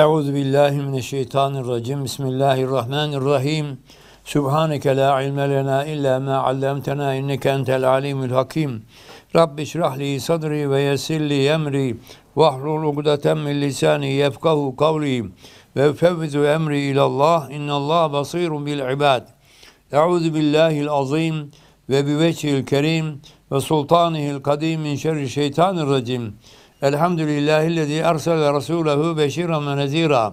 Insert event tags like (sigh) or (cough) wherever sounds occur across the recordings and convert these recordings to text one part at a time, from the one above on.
Euzu billahi mineşşeytanirracim. Bismillahirrahmanirrahim. Subhaneke la ilme lena illa ma allamtena inneke entel alimul hakim. Rabbi şrah li sadri ve yessir li emri vahlul ugdeten min lisani yefkahu kavli ve fevvizu emri ilallah innallah basirun bil ibad. Euzu billahil azim ve bi vecihil kerim ve sultanihil kadim min şerri şeytanirracim. Elhamdülillahillezî ersele rasûlehu beşîran ve nezîrâ.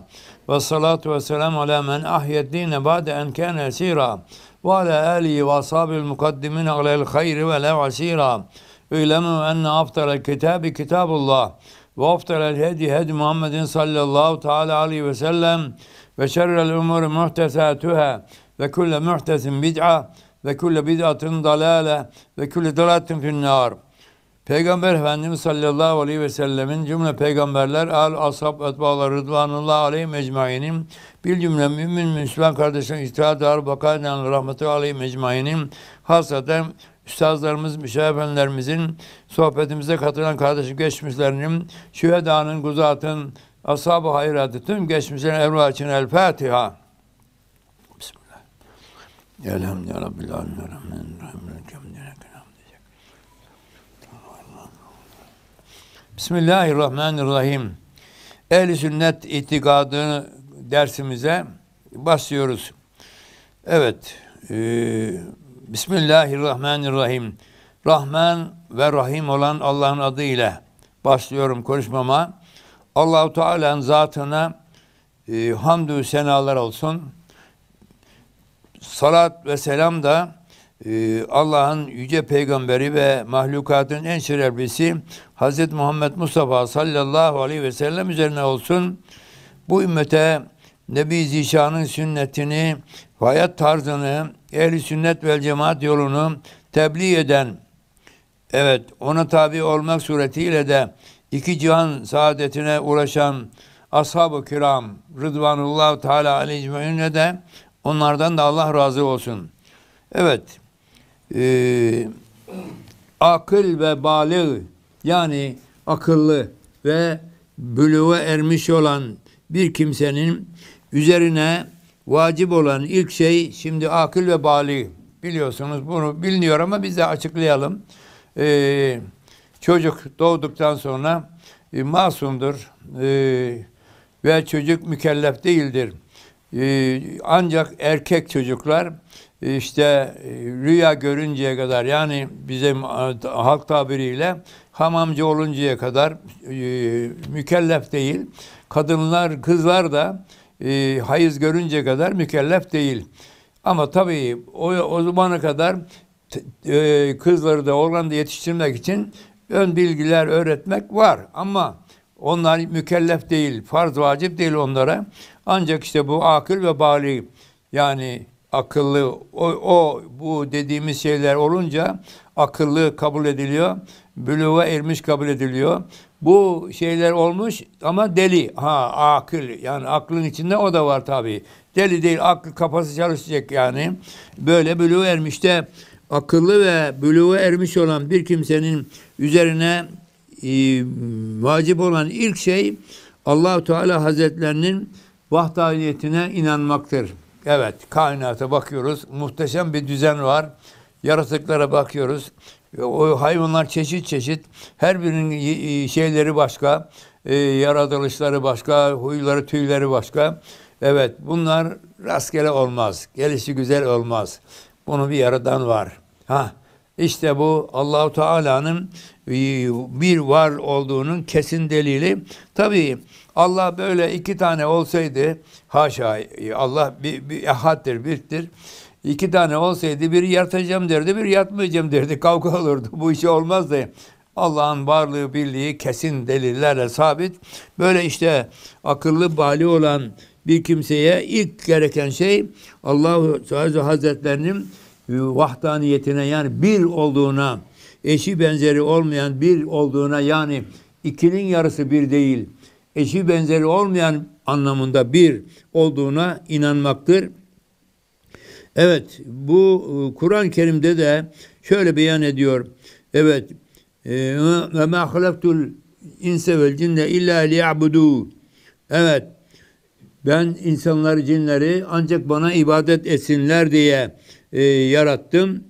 Ve salatu ve selam ala men ahyet dîne ba'de en kâne esîrâ. Ve ala âlihi ve ashabil mukaddimin alel hayri ve lev asîrâ. İlemû enne aftalel kitâbi kitâbullah. Ve aftalel hedi hedi Muhammedin sallallahu teâlâ aleyhi ve sellem. Ve şerrel umuri muhtesâtuhâ. Ve kulle muhtesin bid'a. Ve kulle bid'atın dalâle. Ve kulle dalâtin finnâr. Peygamber Efendimiz sallallahu aleyhi ve sellemin cümle peygamberler, al, ashab, etbalar, rıdvanullah aleyhim ecmainin, bir cümle mümin, Müslüman kardeşlerin ihtiyar, bakayla rahmeti aleyhim ecmainin, hasaten üstazlarımız, müşahefenlerimizin, sohbetimize katılan kardeşim geçmişlerinin, şühedanın, guzatın, ashab-ı hayratı, tüm geçmişlerin evra için El Fatiha. Bismillah. Elhamdülillah Rabbil Alemin. Bismillahirrahmanirrahim. Ehli sünnet itikadı dersimize başlıyoruz. Evet. E, Bismillahirrahmanirrahim. Rahman ve Rahim olan Allah'ın adıyla başlıyorum konuşmama. Allahu Teala'nın zatına e, hamdü senalar olsun. Salat ve selam da Allah'ın yüce peygamberi ve mahlukatın en şereflisi Hz. Muhammed Mustafa sallallahu aleyhi ve sellem üzerine olsun. Bu ümmete Nebi Zişan'ın sünnetini, hayat tarzını, ehli sünnet vel cemaat yolunu tebliğ eden, evet ona tabi olmak suretiyle de iki cihan saadetine ulaşan ashab-ı kiram Rıdvanullah Teala aleyhi de onlardan da Allah razı olsun. Evet, e, akıl ve balığı yani akıllı ve bülüğe ermiş olan bir kimsenin üzerine vacip olan ilk şey şimdi akıl ve balığı biliyorsunuz bunu biliniyor ama biz de açıklayalım. Ee, çocuk doğduktan sonra e, masumdur e, ve çocuk mükellef değildir. E, ancak erkek çocuklar işte e, rüya görünceye kadar yani bizim halk tabiriyle hamamcı oluncaya kadar e, mükellef değil. Kadınlar, kızlar da e, hayız görünce kadar mükellef değil. Ama tabii o, o zamana kadar e, kızları da oğlanı da yetiştirmek için ön bilgiler öğretmek var. Ama onlar mükellef değil, farz vacip değil onlara. Ancak işte bu akıl ve bali yani akıllı o, o bu dediğimiz şeyler olunca akıllı kabul ediliyor. Bülüğe ermiş kabul ediliyor. Bu şeyler olmuş ama deli. Ha akıl yani aklın içinde o da var tabi. Deli değil akıl kafası çalışacak yani. Böyle bülüğe ermiş de akıllı ve bülüğe ermiş olan bir kimsenin üzerine e, vacip olan ilk şey Allahu Teala Hazretlerinin vahdaniyetine inanmaktır. Evet, kainata bakıyoruz. Muhteşem bir düzen var. Yaratıklara bakıyoruz. O hayvanlar çeşit çeşit. Her birinin şeyleri başka. E, yaratılışları başka, huyları, tüyleri başka. Evet, bunlar rastgele olmaz. Gelişi güzel olmaz. Bunu bir yaradan var. Ha, işte bu Allahu Teala'nın e, bir var olduğunun kesin delili. Tabii Allah böyle iki tane olsaydı haşa Allah bir, bir ehaddir, birdir. İki tane olsaydı biri yatacağım derdi, biri yatmayacağım derdi. (laughs) Kavga olurdu. Bu işi olmazdı. Allah'ın varlığı, birliği kesin delillerle sabit. Böyle işte akıllı bali olan bir kimseye ilk gereken şey Allahu Teala Hazretlerinin vahdaniyetine yani bir olduğuna, eşi benzeri olmayan bir olduğuna yani ikinin yarısı bir değil, eşi benzeri olmayan anlamında bir olduğuna inanmaktır. Evet, bu e, Kur'an-ı Kerim'de de şöyle beyan ediyor. Evet, e, ve ma halaktul inse vel cinne illa liya'budu. Evet, ben insanları, cinleri ancak bana ibadet etsinler diye e, yarattım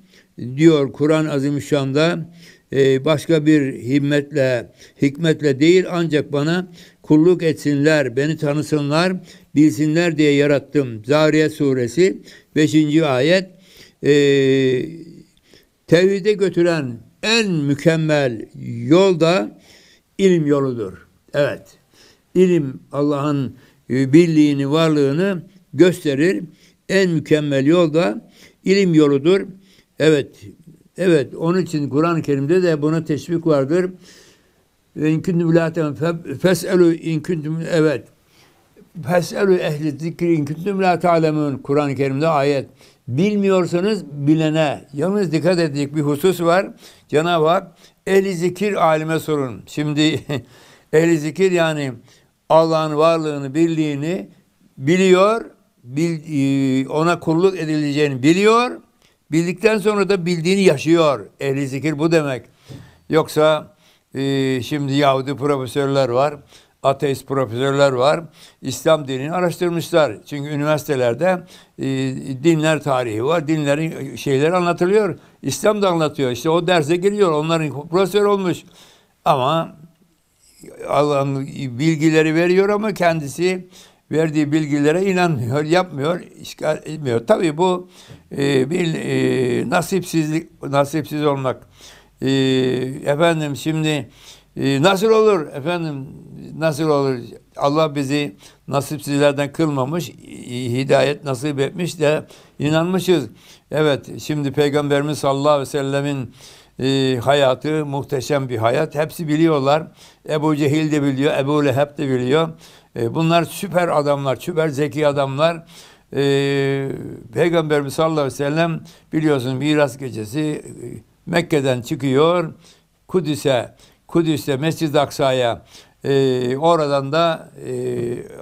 diyor Kur'an Azimüşşan'da. E, başka bir himmetle, hikmetle değil ancak bana kulluk etsinler, beni tanısınlar, bilsinler diye yarattım. Zariyet suresi 5. ayet. E, tevhide götüren en mükemmel yol da ilim yoludur. Evet. İlim Allah'ın e, birliğini, varlığını gösterir. En mükemmel yol da ilim yoludur. Evet. Evet. Onun için Kur'an-ı Kerim'de de buna teşvik vardır. İn kuntum la feselu in kuntum evet. Feselu ehli zikri in kuntum la ta'lemun. Kur'an-ı Kerim'de ayet. Bilmiyorsanız bilene. Yalnız dikkat edecek bir husus var. Cenab-ı Hak ehli zikir alime sorun. Şimdi (laughs) ehli zikir yani Allah'ın varlığını, birliğini biliyor, bil, e, ona kulluk edileceğini biliyor. Bildikten sonra da bildiğini yaşıyor. Ehli zikir bu demek. Yoksa e, şimdi Yahudi profesörler var, ateist profesörler var. İslam dinini araştırmışlar. Çünkü üniversitelerde e, dinler tarihi var. Dinlerin şeyleri anlatılıyor. İslam da anlatıyor. İşte o derse giriyor. Onların profesör olmuş. Ama Allah'ın bilgileri veriyor ama kendisi verdiği bilgilere inanmıyor, yapmıyor, işgal etmiyor. Tabii bu e, bir e, nasipsizlik, nasipsiz olmak. E, efendim şimdi e, nasıl olur efendim nasıl olur? Allah bizi nasipsizlerden kılmamış, hidayet nasip etmiş de inanmışız. Evet şimdi Peygamberimiz sallallahu aleyhi ve sellemin e, hayatı muhteşem bir hayat. Hepsi biliyorlar. Ebu Cehil de biliyor, Ebu Leheb de biliyor. E, bunlar süper adamlar, süper zeki adamlar. E, Peygamberimiz sallallahu aleyhi ve sellem biliyorsun miras gecesi e, Mekke'den çıkıyor. Kudüs'e, Kudüs'te Mescid-i Aksa'ya e, oradan da e,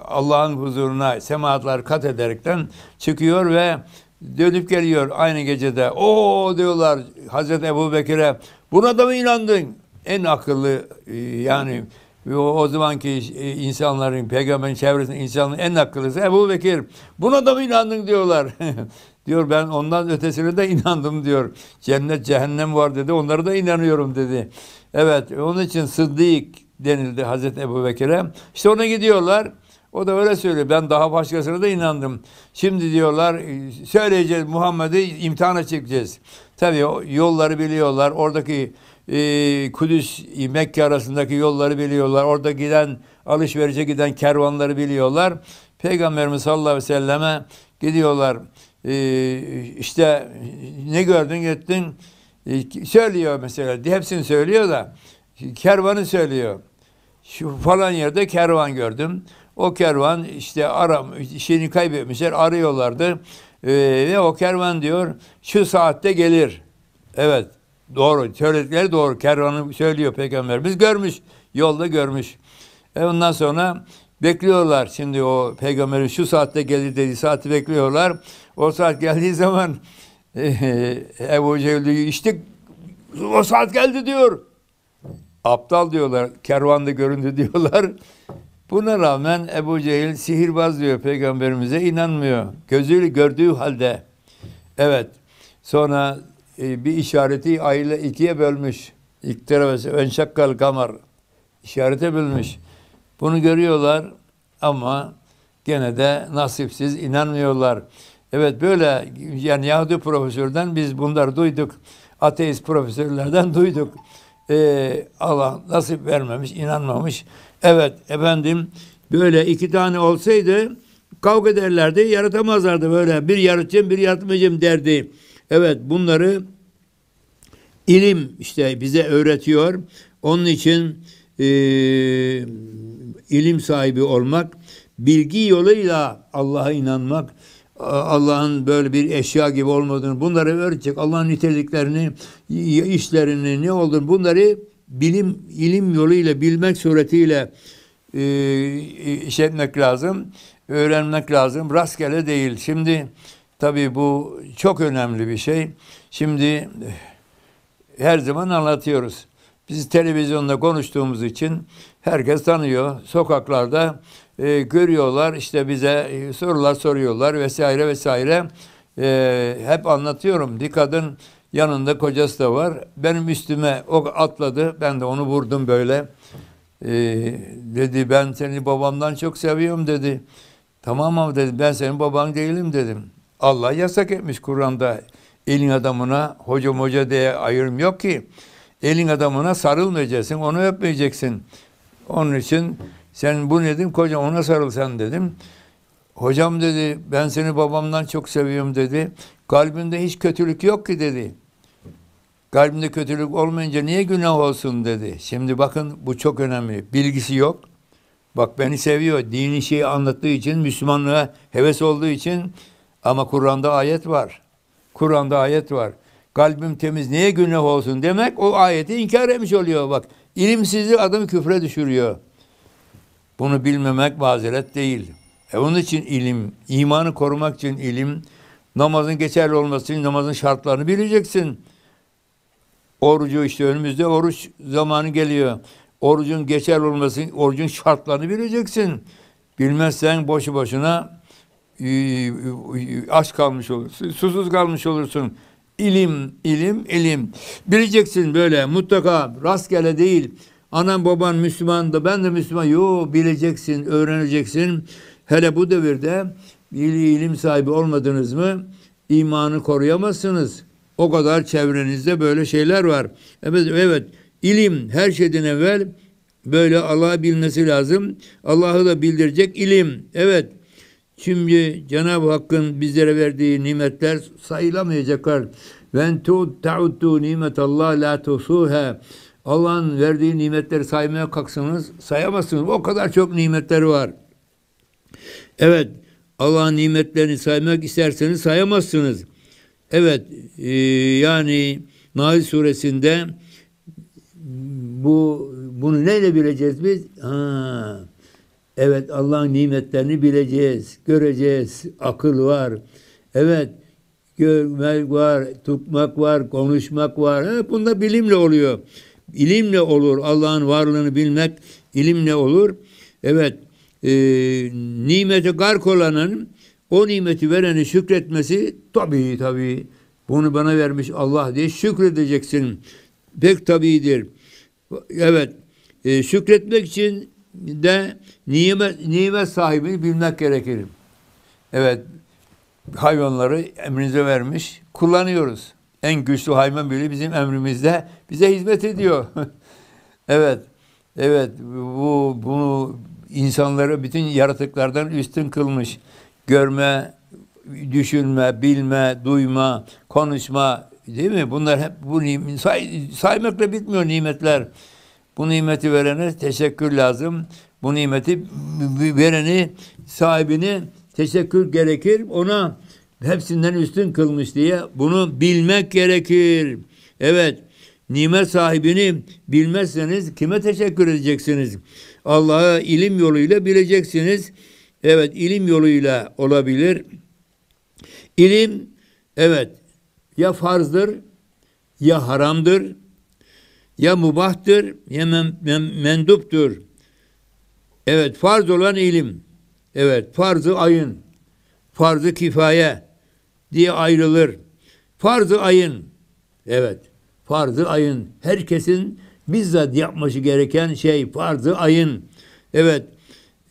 Allah'ın huzuruna semaatlar kat ederekten çıkıyor ve dönüp geliyor aynı gecede. O diyorlar Hazreti Ebu Bekir'e buna da mı inandın? En akıllı e, yani o, o zamanki e, insanların, peygamberin çevresinde insanların en akıllısı Ebu Bekir. Buna da mı inandın diyorlar. (laughs) diyor ben ondan ötesine de inandım diyor. Cennet cehennem var dedi. Onlara da inanıyorum dedi. Evet onun için Sıddık denildi Hazreti Ebu Bekir'e. İşte ona gidiyorlar. O da öyle söylüyor. Ben daha başkasına da inandım. Şimdi diyorlar söyleyeceğiz Muhammed'i imtihana çekeceğiz. Tabii yolları biliyorlar. Oradaki e, Kudüs Mekke arasındaki yolları biliyorlar. Orada giden alışverişe giden kervanları biliyorlar. Peygamberimiz sallallahu aleyhi ve selleme gidiyorlar. E, işte ne gördün gittin e, söylüyor mesela. Hepsini söylüyor da kervanı söylüyor. Şu falan yerde kervan gördüm. O kervan işte aram şeyini kaybetmişler arıyorlardı. Ee, ve o kervan diyor şu saatte gelir. Evet doğru söyledikleri doğru. Kervanı söylüyor peygamberimiz görmüş. Yolda görmüş. E ondan sonra bekliyorlar. Şimdi o peygamberin şu saatte gelir dediği saati bekliyorlar. O saat geldiği zaman e, (laughs) Ebu Cehil diyor o saat geldi diyor. Aptal diyorlar. Kervanda göründü (laughs) diyorlar. Buna rağmen Ebu Cehil sihirbaz diyor peygamberimize inanmıyor. Gözüyle gördüğü halde. Evet. Sonra e, bir işareti ayla ikiye bölmüş. İktirabesi ön şakkal kamar. işarete bölmüş. Bunu görüyorlar ama gene de nasipsiz inanmıyorlar. Evet böyle yani Yahudi profesörden biz bunları duyduk. Ateist profesörlerden (laughs) duyduk. Ee, Allah nasip vermemiş, inanmamış. Evet efendim böyle iki tane olsaydı kavga ederlerdi, yaratamazlardı böyle. Bir yaratacağım, bir yaratmayacağım derdi. Evet bunları ilim işte bize öğretiyor. Onun için e, ilim sahibi olmak, bilgi yoluyla Allah'a inanmak, Allah'ın böyle bir eşya gibi olmadığını, bunları öğretecek. Allah'ın niteliklerini, işlerini, ne olduğunu bunları bilim, ilim yoluyla, bilmek suretiyle e, iş etmek lazım, öğrenmek lazım. Rastgele değil. Şimdi tabii bu çok önemli bir şey. Şimdi her zaman anlatıyoruz. Biz televizyonda konuştuğumuz için herkes tanıyor. Sokaklarda e, görüyorlar işte bize e, sorular soruyorlar vesaire vesaire. E, hep anlatıyorum. Bir kadın yanında kocası da var. Benim üstüme o atladı. Ben de onu vurdum böyle. E, dedi ben seni babamdan çok seviyorum dedi. Tamam ama dedi ben senin baban değilim dedim. Allah yasak etmiş Kur'an'da elin adamına hoca diye ayrım yok ki. Elin adamına sarılmayacaksın, onu öpmeyeceksin. Onun için sen bu nedim kocam ona sarıl sen dedim. Hocam dedi ben seni babamdan çok seviyorum dedi. Kalbinde hiç kötülük yok ki dedi. Kalbinde kötülük olmayınca niye günah olsun dedi. Şimdi bakın bu çok önemli. Bilgisi yok. Bak beni seviyor. Dini şeyi anlattığı için, Müslümanlığa heves olduğu için ama Kur'an'da ayet var. Kur'an'da ayet var. Kalbim temiz niye günah olsun demek o ayeti inkar etmiş oluyor bak. İlimsizlik adamı küfre düşürüyor. Bunu bilmemek mazeret değil. E onun için ilim, imanı korumak için ilim, namazın geçerli olması için namazın şartlarını bileceksin. Orucu işte önümüzde oruç zamanı geliyor. Orucun geçerli olması, orucun şartlarını bileceksin. Bilmezsen boşu boşuna e, e, aç kalmış olursun, susuz kalmış olursun. İlim, ilim, ilim. Bileceksin böyle mutlaka rastgele değil. Anam baban Müslüman da ben de Müslüman. Yo bileceksin, öğreneceksin. Hele bu devirde ilim sahibi olmadınız mı imanı koruyamazsınız. O kadar çevrenizde böyle şeyler var. Evet, evet. İlim her şeyden evvel böyle Allah'ı bilmesi lazım. Allah'ı da bildirecek ilim. Evet. Şimdi Cenab-ı Hakk'ın bizlere verdiği nimetler sayılamayacaklar. Ve ta'uddu nimetallah la tusuha. Allah'ın verdiği nimetleri saymaya kalksanız sayamazsınız. O kadar çok nimetleri var. Evet, Allah'ın nimetlerini saymak isterseniz sayamazsınız. Evet, e, yani Nail suresinde bu bunu neyle bileceğiz biz? Ha, evet, Allah'ın nimetlerini bileceğiz, göreceğiz. Akıl var. Evet, görmek var, tutmak var, konuşmak var. Hep bunda bilimle oluyor. İlimle olur. Allah'ın varlığını bilmek ilimle olur. Evet, e, nimete gark olanın o nimeti vereni şükretmesi tabii tabii bunu bana vermiş Allah diye şükredeceksin. Pek tabidir. Evet, e, şükretmek için de nimet, nimet sahibini bilmek gerekir. Evet, hayvanları emrinize vermiş, kullanıyoruz. En güçlü hayvan bile bizim emrimizde bize hizmet ediyor. (laughs) evet, evet, bu bunu insanları bütün yaratıklardan üstün kılmış. Görme, düşünme, bilme, duyma, konuşma değil mi? Bunlar hep bu say, saymakla bitmiyor nimetler. Bu nimeti verene teşekkür lazım. Bu nimeti vereni, sahibini teşekkür gerekir. Ona hepsinden üstün kılmış diye bunu bilmek gerekir. Evet, nimet sahibini bilmezseniz kime teşekkür edeceksiniz? Allah'a ilim yoluyla bileceksiniz. Evet, ilim yoluyla olabilir. İlim, evet, ya farzdır, ya haramdır, ya mubahtır, ya men, men, menduptur. Evet, farz olan ilim. Evet, farzı ayın, farzı kifaye diye ayrılır. Farzı ayın, evet, farzı ayın. Herkesin bizzat yapması gereken şey farzı ayın. Evet,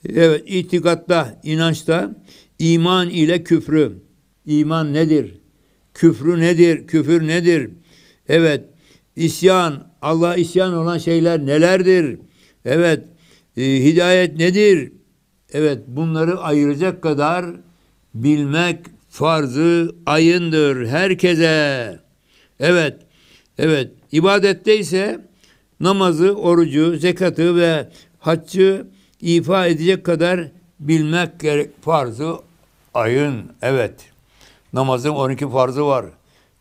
evet, itikatta, inançta iman ile küfrü. İman nedir? Küfrü nedir? Küfür nedir? Evet, isyan, Allah isyan olan şeyler nelerdir? Evet, e, hidayet nedir? Evet, bunları ayıracak kadar bilmek farzı ayındır herkese. Evet, evet, ibadette ise namazı, orucu, zekatı ve haccı ifa edecek kadar bilmek gerek farzı ayın. Evet. Namazın 12 farzı var.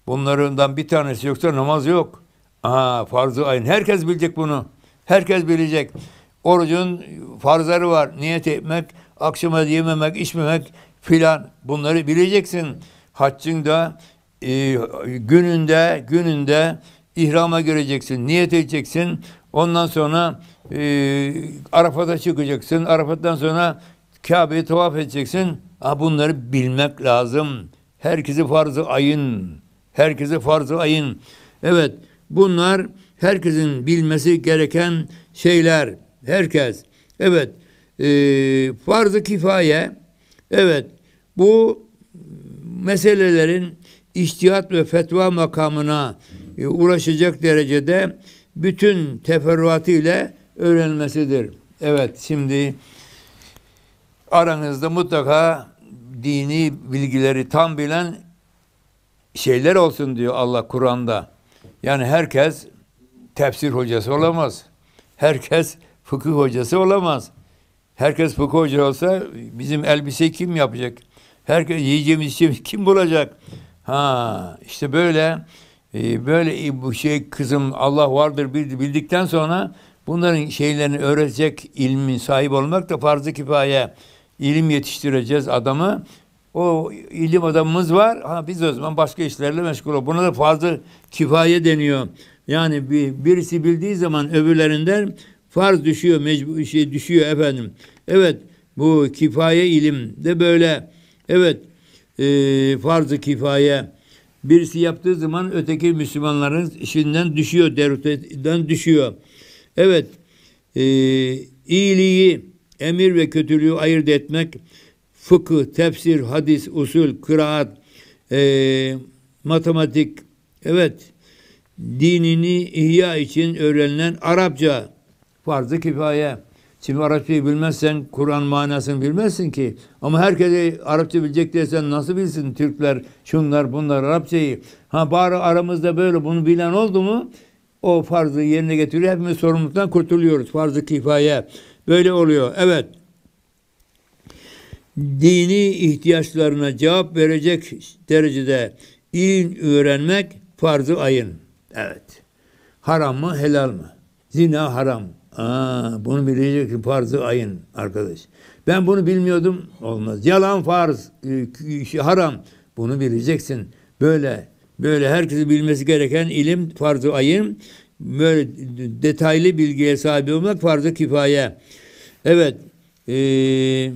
Bunlarından bir tanesi yoksa namaz yok. Aa, farzı ayın. Herkes bilecek bunu. Herkes bilecek. Orucun farzları var. Niyet etmek, akşama yememek, içmemek filan. Bunları bileceksin. Haccın da e, gününde, gününde ihrama gireceksin, niyet edeceksin. Ondan sonra e, Arafat'a çıkacaksın. Arafat'tan sonra Kabe'yi tavaf edeceksin. Ha, bunları bilmek lazım. Herkesi farzı ayın. Herkesi farzı ayın. Evet bunlar herkesin bilmesi gereken şeyler. Herkes. Evet. E, farz-ı kifaye. Evet. Bu meselelerin iştihat ve fetva makamına e, ulaşacak derecede bütün teferruatı ile öğrenmesidir. Evet şimdi aranızda mutlaka dini bilgileri tam bilen şeyler olsun diyor Allah Kur'an'da. Yani herkes tefsir hocası olamaz. Herkes fıkıh hocası olamaz. Herkes fıkıh hocası olsa bizim elbiseyi kim yapacak? Herkes yiyeceğimiz içeceğimiz kim bulacak? Ha işte böyle e, böyle bu şey kızım Allah vardır bildikten sonra bunların şeylerini öğretecek ilmin sahibi olmak da farz-ı kifaye. İlim yetiştireceğiz adamı. O ilim adamımız var. Ha biz o zaman başka işlerle meşgul ol. Buna da fazla kifaye deniyor. Yani bir, birisi bildiği zaman öbürlerinden farz düşüyor, mecbur şey düşüyor efendim. Evet bu kifaye ilim de böyle. Evet e, farz-ı kifaye birisi yaptığı zaman öteki Müslümanların işinden düşüyor, devletten düşüyor. Evet e, iyiliği, emir ve kötülüğü ayırt etmek fıkıh, tefsir, hadis, usul, kıraat, e, matematik, evet, dinini ihya için öğrenilen Arapça farz-ı kifaye. Şimdi Arapçayı bilmezsen Kur'an manasını bilmezsin ki. Ama herkese Arapça bilecek desen nasıl bilsin Türkler, şunlar, bunlar Arapçayı. Ha bari aramızda böyle bunu bilen oldu mu o farzı yerine getiriyor. Hepimiz sorumluluktan kurtuluyoruz. Farz-ı kifaye. Böyle oluyor. Evet dini ihtiyaçlarına cevap verecek derecede ilim öğrenmek farz-ı ayın. Evet. Haram mı helal mı? Zina haram. Aa, bunu bileceksin farz-ı ayın arkadaş. Ben bunu bilmiyordum. Olmaz. Yalan farz, e, haram. Bunu bileceksin. Böyle böyle herkesi bilmesi gereken ilim farz-ı ayın. Böyle detaylı bilgiye sahip olmak farz-ı kifaye. Evet. Eee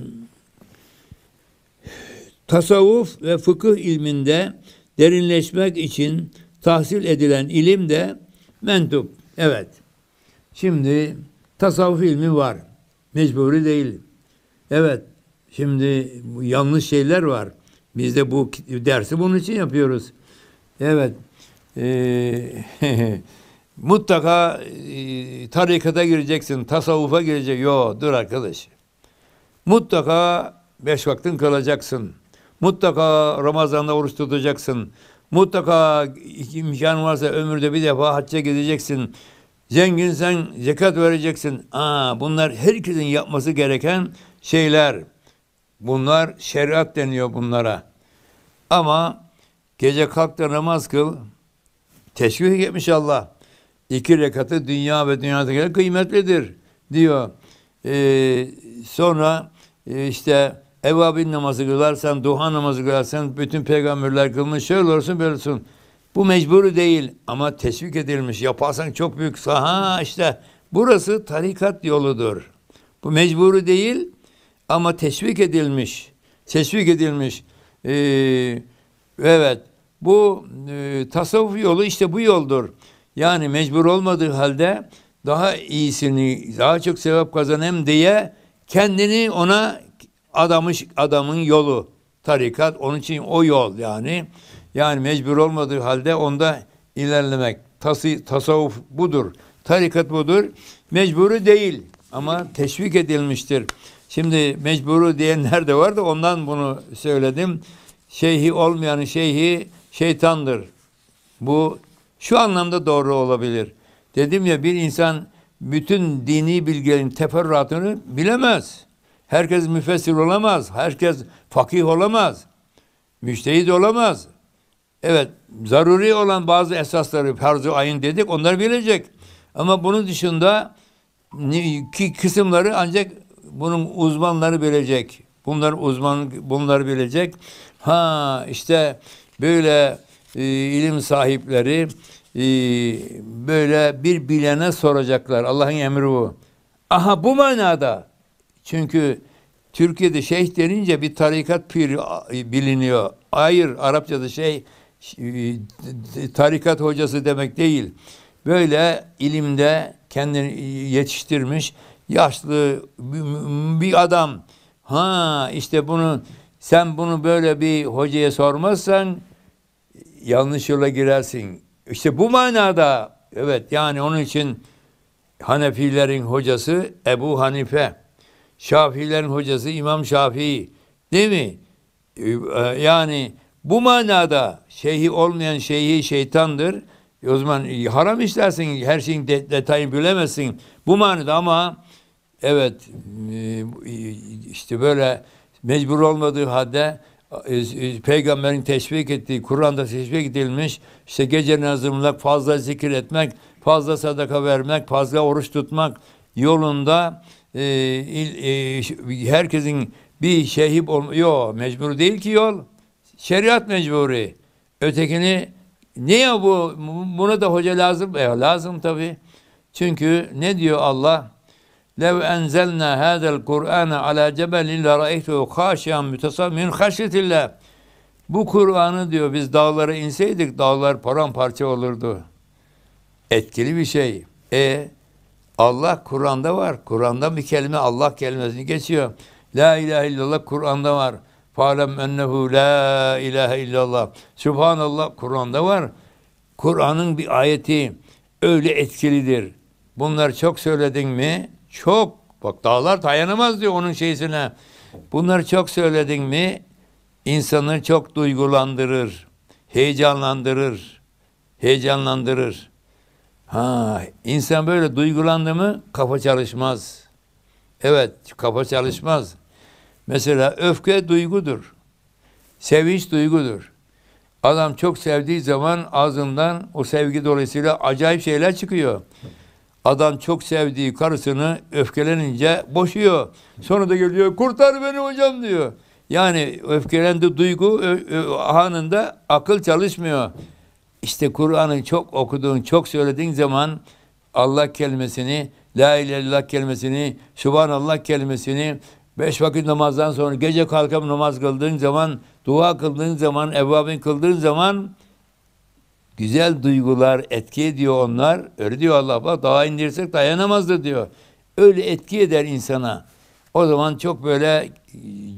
Tasavvuf ve fıkıh ilminde derinleşmek için tahsil edilen ilim de mentup. Evet. Şimdi tasavvuf ilmi var. Mecburi değil. Evet. Şimdi yanlış şeyler var. Biz de bu dersi bunun için yapıyoruz. Evet. Ee, (laughs) mutlaka e, tarikata gireceksin, tasavvufa girecek. Yo, dur arkadaş. Mutlaka beş vaktin kalacaksın. Mutlaka Ramazan'da oruç tutacaksın. Mutlaka imkan varsa ömürde bir defa hacca gideceksin. Zenginsen zekat vereceksin. Aa, bunlar herkesin yapması gereken şeyler. Bunlar şeriat deniyor bunlara. Ama gece kalk da namaz kıl. Teşvik etmiş Allah. İki rekatı dünya ve dünyadaki kıymetlidir diyor. Ee, sonra e, işte evvabin namazı kılarsan, duha namazı kılarsan, bütün peygamberler kılmış, şöyle olsun böyle olsun. Bu mecburi değil ama teşvik edilmiş. Yaparsan çok büyük saha işte burası tarikat yoludur. Bu mecburi değil ama teşvik edilmiş. Teşvik edilmiş. Ee, evet bu e, tasavvuf yolu işte bu yoldur. Yani mecbur olmadığı halde daha iyisini, daha çok sevap kazanayım diye kendini ona adamış adamın yolu tarikat onun için o yol yani. Yani mecbur olmadığı halde onda ilerlemek Tası, tasavvuf budur tarikat budur. Mecburu değil ama teşvik edilmiştir. Şimdi mecburu diyenler de var da ondan bunu söyledim. Şeyhi olmayanın şeyhi şeytandır. Bu şu anlamda doğru olabilir. Dedim ya bir insan bütün dini bilgilerin teferruatını bilemez. Herkes müfessir olamaz. Herkes fakih olamaz. Müştehid olamaz. Evet, zaruri olan bazı esasları farz-ı ayın dedik, onları bilecek. Ama bunun dışında ki kısımları ancak bunun uzmanları bilecek. Bunlar uzman bunları bilecek. Ha işte böyle e, ilim sahipleri e, böyle bir bilene soracaklar. Allah'ın emri bu. Aha bu manada çünkü Türkiye'de şeyh denince bir tarikat piri biliniyor. Hayır, Arapçada şey e, tarikat hocası demek değil. Böyle ilimde kendini yetiştirmiş yaşlı bir adam. Ha işte bunu sen bunu böyle bir hocaya sormazsan yanlış yola girersin. İşte bu manada evet yani onun için Hanefilerin hocası Ebu Hanife. Şafiilerin hocası İmam Şafii. Değil mi? Ee, yani bu manada şeyhi olmayan şeyhi şeytandır. O zaman haram işlersin, her şeyin de, detayını bilemezsin. Bu manada ama evet e, işte böyle mecbur olmadığı halde e, e, peygamberin teşvik ettiği, Kur'an'da teşvik edilmiş, işte gece nazımlık, fazla zikir etmek, fazla sadaka vermek, fazla oruç tutmak yolunda e, e, herkesin bir şehip olmuyor. Mecbur değil ki yol. Şeriat mecburi. Ötekini ne ya bu? Buna da hoca lazım. E, lazım tabi. Çünkü ne diyor Allah? لو أنزلنا هذا القرآن على جبل لرأيته خاشعا متصاب من خشية الله bu Kur'an'ı diyor biz dağlara inseydik dağlar paramparça olurdu. Etkili bir şey. E Allah Kur'an'da var. Kur'an'da bir kelime Allah kelimesini geçiyor. La ilahe illallah Kur'an'da var. Falem ennehu la ilahe illallah. Subhanallah Kur'an'da var. Kur'an'ın bir ayeti öyle etkilidir. Bunlar çok söyledin mi? Çok. Bak dağlar dayanamaz diyor onun şeysine. Bunları çok söyledin mi? insanı çok duygulandırır. Heyecanlandırır. Heyecanlandırır. Ha, insan böyle duygulandı mı kafa çalışmaz. Evet, kafa çalışmaz. Mesela öfke duygudur. Sevinç duygudur. Adam çok sevdiği zaman ağzından o sevgi dolayısıyla acayip şeyler çıkıyor. Adam çok sevdiği karısını öfkelenince boşuyor. Sonra da geliyor kurtar beni hocam diyor. Yani öfkelendi duygu anında akıl çalışmıyor. İşte Kur'an'ı çok okuduğun, çok söylediğin zaman Allah kelimesini, La ilahe illallah kelimesini, Subhanallah kelimesini beş vakit namazdan sonra gece kalkıp namaz kıldığın zaman, dua kıldığın zaman, evvabin kıldığın zaman güzel duygular etki ediyor onlar. Öyle diyor Allah bak daha indirsek dayanamazdı diyor. Öyle etki eder insana. O zaman çok böyle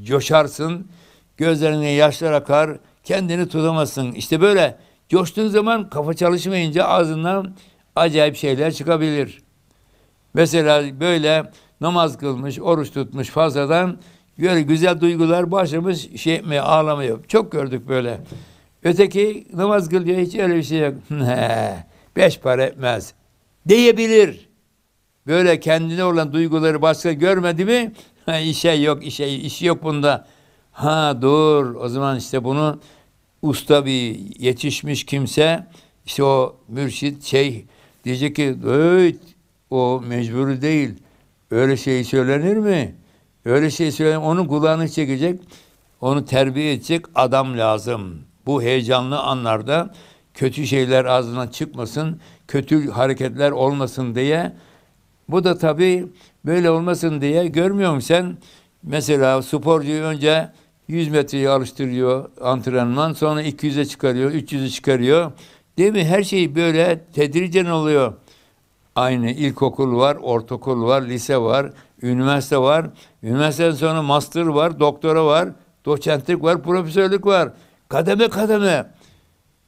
coşarsın, gözlerine yaşlar akar, kendini tutamazsın. İşte böyle coştuğun zaman kafa çalışmayınca ağzından acayip şeyler çıkabilir. Mesela böyle namaz kılmış, oruç tutmuş fazladan böyle güzel duygular başlamış şey etmeye, ağlamaya. Çok gördük böyle. Öteki namaz kılıyor hiç öyle bir şey yok. (laughs) Beş para etmez. Diyebilir. Böyle kendine olan duyguları başka görmedi mi? (laughs) işe yok, işe, işi yok bunda. Ha dur, o zaman işte bunu usta bir yetişmiş kimse, işte o mürşit şey diyecek ki, evet, o mecburi değil. Öyle şey söylenir mi? Öyle şey söylenir, onun kulağını çekecek, onu terbiye edecek adam lazım. Bu heyecanlı anlarda kötü şeyler ağzından çıkmasın, kötü hareketler olmasın diye. Bu da tabii böyle olmasın diye görmüyor musun sen? Mesela sporcuyu önce 100 metreyi alıştırıyor antrenman, sonra 200'e çıkarıyor, 300'e çıkarıyor. Değil mi? Her şey böyle tedricen oluyor. Aynı ilkokul var, ortaokul var, lise var, üniversite var. Üniversiteden sonra master var, doktora var, doçentlik var, profesörlük var. Kademe kademe.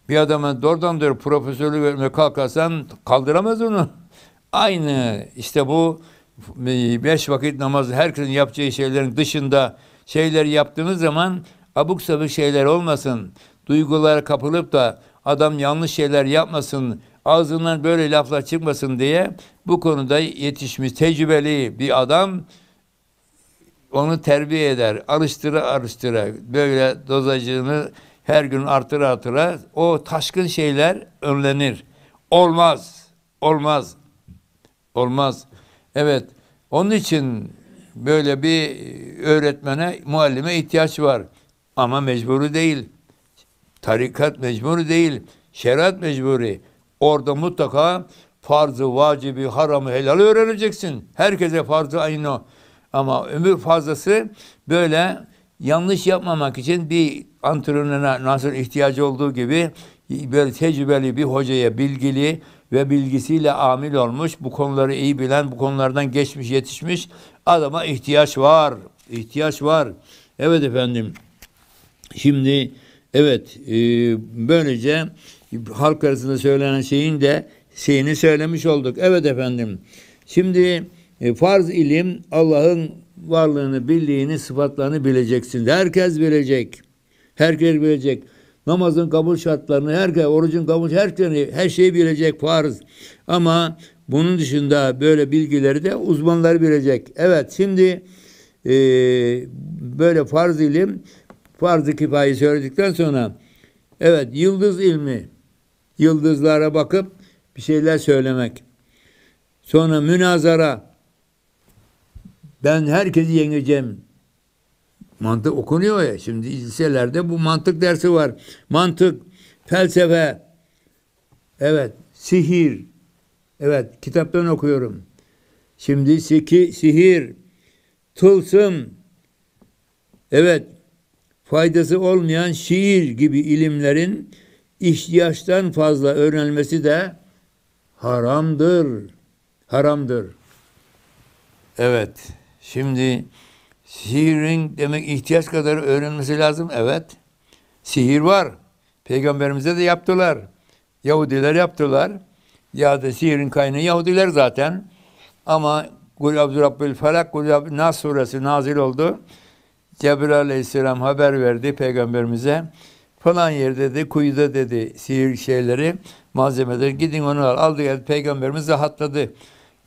Bir adama doğrudan doğru profesörlük vermeye kalkarsan kaldıramaz onu. (laughs) Aynı işte bu beş vakit namazı herkesin yapacağı şeylerin dışında şeyler yaptığınız zaman abuk sabuk şeyler olmasın. Duygulara kapılıp da adam yanlış şeyler yapmasın, ağzından böyle laflar çıkmasın diye bu konuda yetişmiş tecrübeli bir adam onu terbiye eder. Alıştıra alıştıra böyle dozajını her gün artıra artıra o taşkın şeyler önlenir. Olmaz. Olmaz. Olmaz. Evet. Onun için böyle bir öğretmene, muallime ihtiyaç var. Ama mecburi değil. Tarikat mecburi değil. Şeriat mecburi. Orada mutlaka farzı, vacibi, haramı, helal öğreneceksin. Herkese farzı aynı. Ama ömür fazlası böyle yanlış yapmamak için bir antrenöre nasıl ihtiyacı olduğu gibi böyle tecrübeli bir hocaya bilgili ve bilgisiyle amil olmuş, bu konuları iyi bilen, bu konulardan geçmiş, yetişmiş adama ihtiyaç var. İhtiyaç var. Evet efendim. Şimdi evet e, böylece halk arasında söylenen şeyin de şeyini söylemiş olduk. Evet efendim. Şimdi e, farz ilim Allah'ın varlığını, birliğini, sıfatlarını bileceksin. Herkes bilecek. Herkes bilecek. Namazın kabul şartlarını, herkes, orucun kabul şartlarını, her şeyi bilecek farz. Ama bunun dışında böyle bilgileri de uzmanlar bilecek. Evet şimdi e, böyle farz ilim, farz-ı kifayi söyledikten sonra evet yıldız ilmi, yıldızlara bakıp bir şeyler söylemek. Sonra münazara, ben herkesi yeneceğim. Mantık okunuyor ya. Şimdi liselerde bu mantık dersi var. Mantık, felsefe, evet, sihir. Evet, kitaptan okuyorum. Şimdi siki, sihir, tılsım, evet, faydası olmayan şiir gibi ilimlerin ihtiyaçtan fazla öğrenilmesi de haramdır. Haramdır. Evet. Şimdi sihirin demek ihtiyaç kadar öğrenmesi lazım. Evet. Sihir var. Peygamberimize de yaptılar. Yahudiler yaptılar. Ya da sihirin kaynağı Yahudiler zaten. Ama Kul Abdurrabbil Felak, Kul Nas suresi nazil oldu. Cebrail aleyhisselam haber verdi peygamberimize. Falan yerde dedi, kuyuda dedi sihir şeyleri, malzemeleri gidin onu al. Aldı geldi peygamberimiz rahatladı.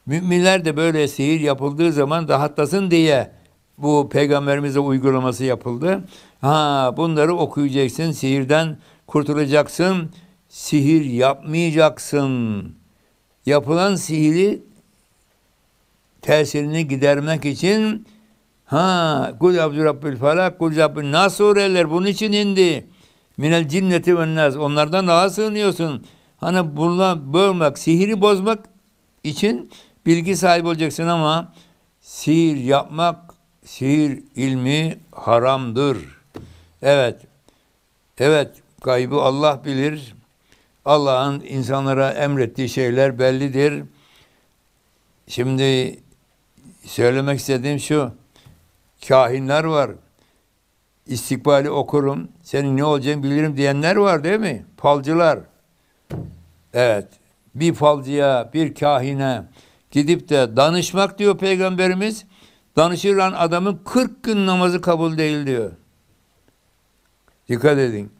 Müminler de böyle sihir yapıldığı zaman rahatlasın diye bu peygamberimize uygulaması yapıldı. Ha bunları okuyacaksın, sihirden kurtulacaksın, sihir yapmayacaksın. Yapılan sihiri tesirini gidermek için ha Kul Abdurrabbil Felak, Kul Abdurrabbil Nas sureler bunun için indi. Minel cinneti ve nas. Onlardan daha sığınıyorsun. Hani bununla bölmek, sihiri bozmak için bilgi sahibi olacaksın ama sihir yapmak, sihir ilmi haramdır. Evet. Evet, gaybı Allah bilir. Allah'ın insanlara emrettiği şeyler bellidir. Şimdi söylemek istediğim şu. Kahinler var. İstikbali okurum. Senin ne olacağını bilirim diyenler var değil mi? Falcılar. Evet. Bir falcıya, bir kahine gidip de danışmak diyor peygamberimiz. Danışıran adamın 40 gün namazı kabul değil diyor. Dikkat edin.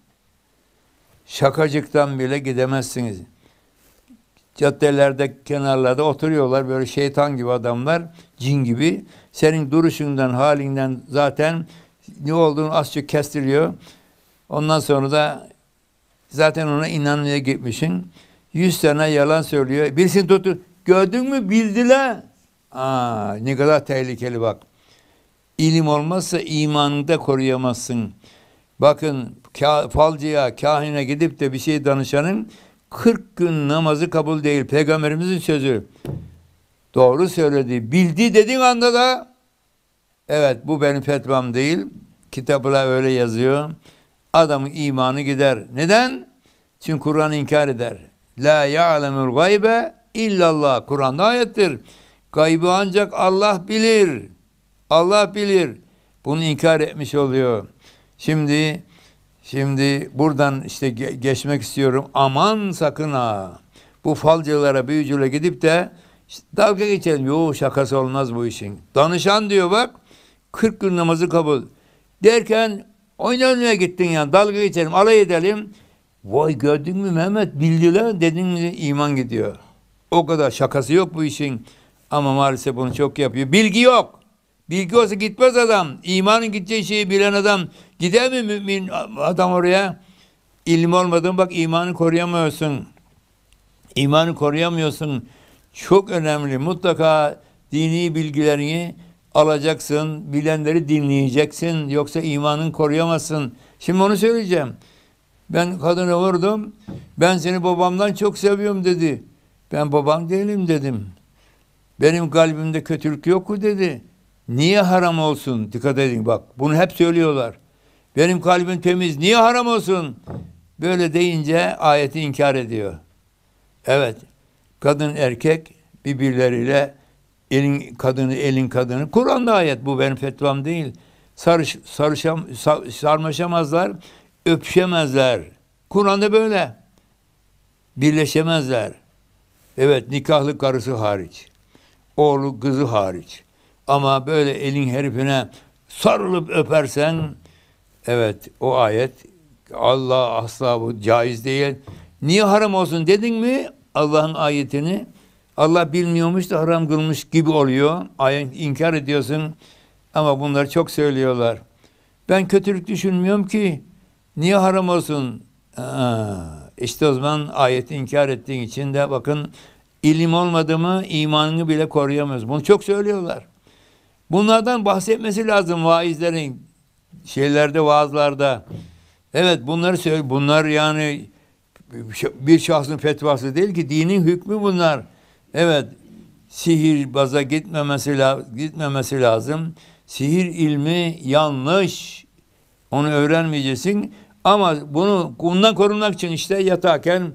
Şakacıktan bile gidemezsiniz. Caddelerde, kenarlarda oturuyorlar böyle şeytan gibi adamlar, cin gibi. Senin duruşundan, halinden zaten ne olduğunu az çok kestiriyor. Ondan sonra da zaten ona inanmaya gitmişsin. Yüz tane yalan söylüyor. Birisini tuttu. Gördün mü bildiler. Aa, ne kadar tehlikeli bak. İlim olmazsa imanını da koruyamazsın. Bakın falcıya, kahine gidip de bir şey danışanın 40 gün namazı kabul değil. Peygamberimizin sözü. Doğru söyledi. Bildi dediğin anda da evet bu benim fetvam değil. Kitaplar öyle yazıyor. Adamın imanı gider. Neden? Çünkü Kur'an inkar eder. La ya'lemul gaybe illallah. Kur'an'da ayettir. Gaybı ancak Allah bilir. Allah bilir. Bunu inkar etmiş oluyor. Şimdi şimdi buradan işte geçmek istiyorum. Aman sakın ha. Bu falcılara, büyücülere gidip de işte dalga geçelim. Yok şakası olmaz bu işin. Danışan diyor bak 40 gün namazı kabul. Derken oynamaya gittin ya dalga geçelim, alay edelim. Vay gördün mü Mehmet bildiler dedin mi iman gidiyor. O kadar şakası yok bu işin. Ama maalesef bunu çok yapıyor. Bilgi yok. Bilgi olsa gitmez adam. İmanın gideceği şeyi bilen adam gider mi mümin adam oraya? İlim olmadan bak imanı koruyamıyorsun. İmanı koruyamıyorsun. Çok önemli. Mutlaka dini bilgilerini alacaksın. Bilenleri dinleyeceksin. Yoksa imanın koruyamazsın. Şimdi onu söyleyeceğim. Ben kadına vurdum. Ben seni babamdan çok seviyorum dedi. Ben babam değilim dedim. Benim kalbimde kötülük yok dedi. Niye haram olsun? Dikkat edin bak. Bunu hep söylüyorlar. Benim kalbim temiz. Niye haram olsun? Böyle deyince ayeti inkar ediyor. Evet. Kadın erkek birbirleriyle elin kadını elin kadını. Kur'an'da ayet bu benim fetvam değil. Sarış, sarışam, sa- sarmaşamazlar, öpüşemezler. Kur'an'da böyle. Birleşemezler. Evet nikahlı karısı hariç. Oğlu kızı hariç. Ama böyle elin herifine sarılıp öpersen evet o ayet Allah asla bu caiz değil. Niye haram olsun dedin mi Allah'ın ayetini Allah bilmiyormuş da haram kılmış gibi oluyor. Ayet inkar ediyorsun ama bunları çok söylüyorlar. Ben kötülük düşünmüyorum ki. Niye haram olsun? Aa, işte o zaman ayeti inkar ettiğin için de bakın ilim olmadı mı imanını bile koruyamıyoruz. Bunu çok söylüyorlar. Bunlardan bahsetmesi lazım vaizlerin şeylerde vaazlarda. Evet bunları söyle. Bunlar yani bir şahsın fetvası değil ki dinin hükmü bunlar. Evet sihirbaza gitmemesi lazım, gitmemesi lazım. Sihir ilmi yanlış. Onu öğrenmeyeceksin. Ama bunu bundan korunmak için işte yatarken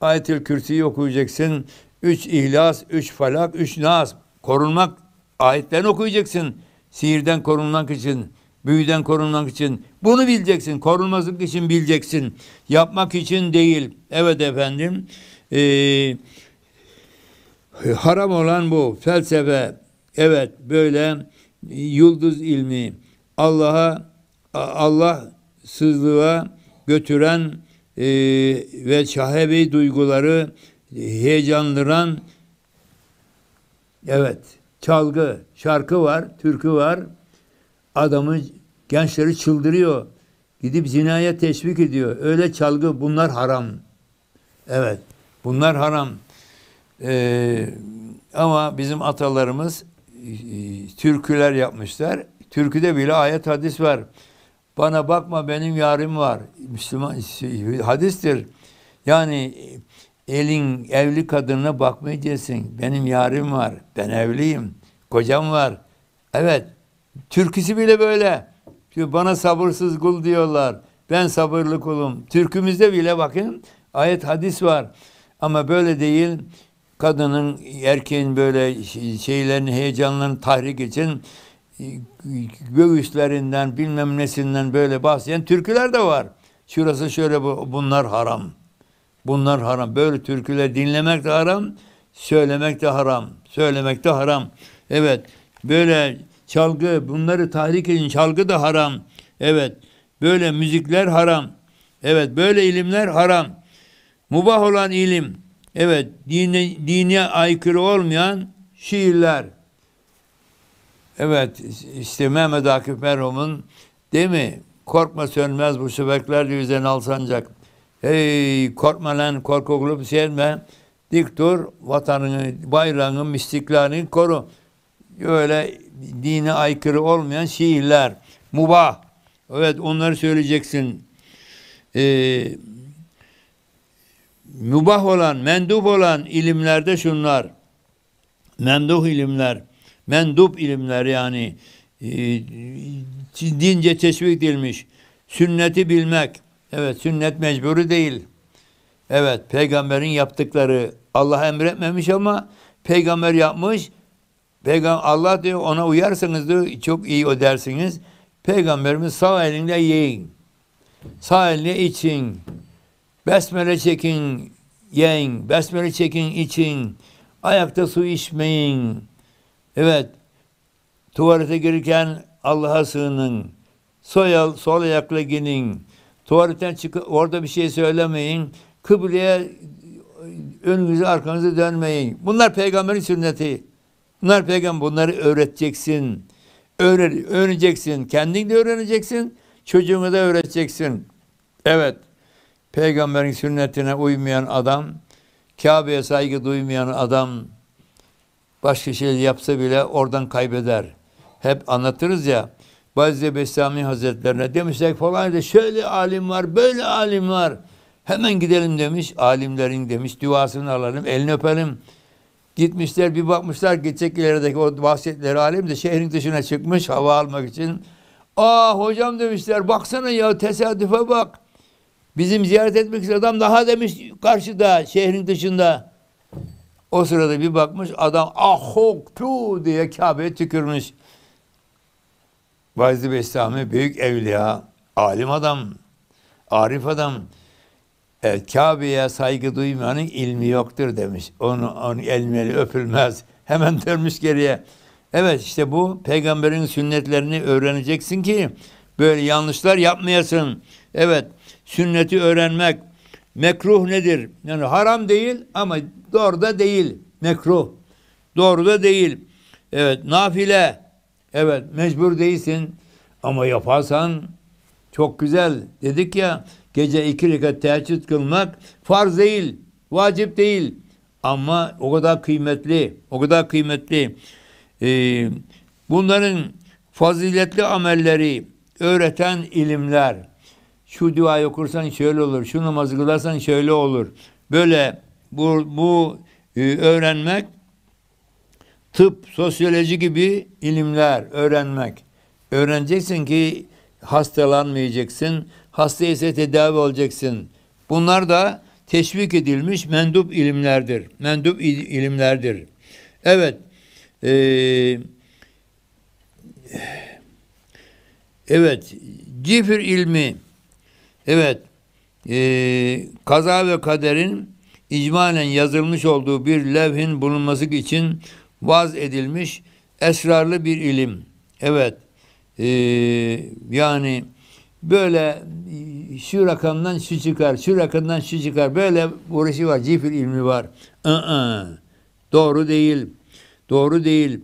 Ayetül Kürsi'yi okuyacaksın. Üç İhlas, üç Falak, üç Nas. Korunmak ayetlerini okuyacaksın. Sihirden korunmak için, büyüden korunmak için. Bunu bileceksin. Korunmazlık için bileceksin. Yapmak için değil. Evet efendim. Ee, haram olan bu. Felsefe. Evet böyle yıldız ilmi. Allah'a Allah sızlığa götüren e, ve şahebi duyguları heyecanlandıran evet çalgı, şarkı var, türkü var. Adamı gençleri çıldırıyor. Gidip zinaya teşvik ediyor. Öyle çalgı bunlar haram. Evet. Bunlar haram. Ee, ama bizim atalarımız e, türküler yapmışlar. Türküde bile ayet hadis var. Bana bakma benim yarim var. Müslüman hadistir. Yani elin evli kadınına bakmayacaksın. Benim yarim var. Ben evliyim. Kocam var. Evet. Türküsü bile böyle. Bana sabırsız kul diyorlar. Ben sabırlı kulum. Türkümüzde bile bakın ayet hadis var. Ama böyle değil. Kadının, erkeğin böyle şeylerini, heyecanlarını tahrik için göğüslerinden bilmem nesinden böyle bahseden türküler de var. Şurası şöyle bu, bunlar haram. Bunlar haram. Böyle türküler dinlemek de haram, söylemek de haram. Söylemek de haram. Evet. Böyle çalgı, bunları tahrik edin. Çalgı da haram. Evet. Böyle müzikler haram. Evet. Böyle ilimler haram. Mubah olan ilim. Evet. Dine, dine aykırı olmayan şiirler. Evet. işte Mehmet Akif merhumun değil mi? Korkma sönmez bu şebekler yüzden alsancak. Hey korkma lan korku olup sevme. Dik dur vatanını, bayrağını, istiklalini koru. Öyle dine aykırı olmayan şiirler. Mubah. Evet onları söyleyeceksin. Ee, mübah olan, mendup olan ilimlerde şunlar. Menduh ilimler. Mendup ilimler yani. E, dince teşvik edilmiş. Sünneti bilmek. Evet sünnet mecburi değil. Evet peygamberin yaptıkları Allah emretmemiş ama peygamber yapmış. Peygamber Allah diyor ona uyarsanız diyor çok iyi ödersiniz. Peygamberimiz sağ elinde yiyin. Sağ elinde için. Besmele çekin, yiyin. Besmele çekin, için. Ayakta su içmeyin. Evet. Tuvalete girirken Allah'a sığının. Sol, sol ayakla ginin. Tuvaletten çıkıp orada bir şey söylemeyin. Kıbleye önünüzü arkanızı dönmeyin. Bunlar peygamberin sünneti. Bunlar peygamber bunları öğreteceksin. Öğren, öğreneceksin. Kendin de öğreneceksin. Çocuğunu da öğreteceksin. Evet. Peygamberin sünnetine uymayan adam, Kabe'ye saygı duymayan adam başka şey yapsa bile oradan kaybeder. Hep anlatırız ya. Bazı Bestami Hazretlerine demişler falan da şöyle alim var, böyle alim var. Hemen gidelim demiş. Alimlerin demiş duasını alalım, elini öpelim. Gitmişler bir bakmışlar gidecek ilerideki o bahsettikleri alim de şehrin dışına çıkmış hava almak için. Aa hocam demişler baksana ya tesadüfe bak. Bizim ziyaret etmek isteyen adam daha demiş karşıda şehrin dışında. O sırada bir bakmış adam ahok tu diye Kabe'ye tükürmüş. Vazlı Bestami büyük evliya, alim adam, arif adam. Evet, Kabe'ye saygı duymayanın ilmi yoktur demiş. Onu, onu elmeli öpülmez. (laughs) Hemen dönmüş geriye. Evet işte bu peygamberin sünnetlerini öğreneceksin ki böyle yanlışlar yapmayasın. Evet sünneti öğrenmek mekruh nedir? Yani haram değil ama doğru da değil. Mekruh. Doğru da değil. Evet nafile. Evet mecbur değilsin ama yaparsan çok güzel. Dedik ya gece iki rekat teheccüd kılmak farz değil, vacip değil. Ama o kadar kıymetli, o kadar kıymetli. Ee, bunların faziletli amelleri öğreten ilimler. Şu duayı okursan şöyle olur, şu namazı kılarsan şöyle olur. Böyle bu, bu e, öğrenmek tıp, sosyoloji gibi ilimler öğrenmek. Öğreneceksin ki hastalanmayacaksın. Hasta ise tedavi olacaksın. Bunlar da teşvik edilmiş mendup ilimlerdir. Mendup il- ilimlerdir. Evet. Ee, evet. Cifir ilmi. Evet. Ee, kaza ve kaderin icmanen yazılmış olduğu bir levhin bulunması için vaz edilmiş esrarlı bir ilim. Evet. Ee, yani böyle e, şu rakamdan şu çıkar, şu rakamdan şu çıkar. Böyle uğraşı var, cifir ilmi var. Aa, doğru değil. Doğru değil.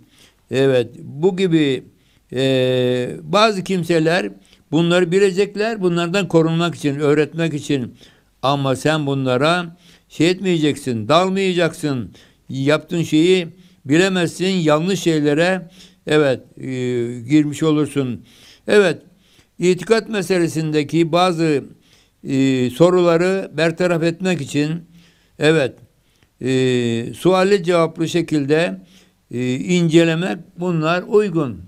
Evet, bu gibi e, bazı kimseler bunları bilecekler, bunlardan korunmak için, öğretmek için. Ama sen bunlara şey etmeyeceksin, dalmayacaksın. Yaptığın şeyi bilemezsin, yanlış şeylere evet e, girmiş olursun. Evet, itikat meselesindeki bazı e, soruları bertaraf etmek için evet e, suali cevaplı şekilde e, incelemek bunlar uygun.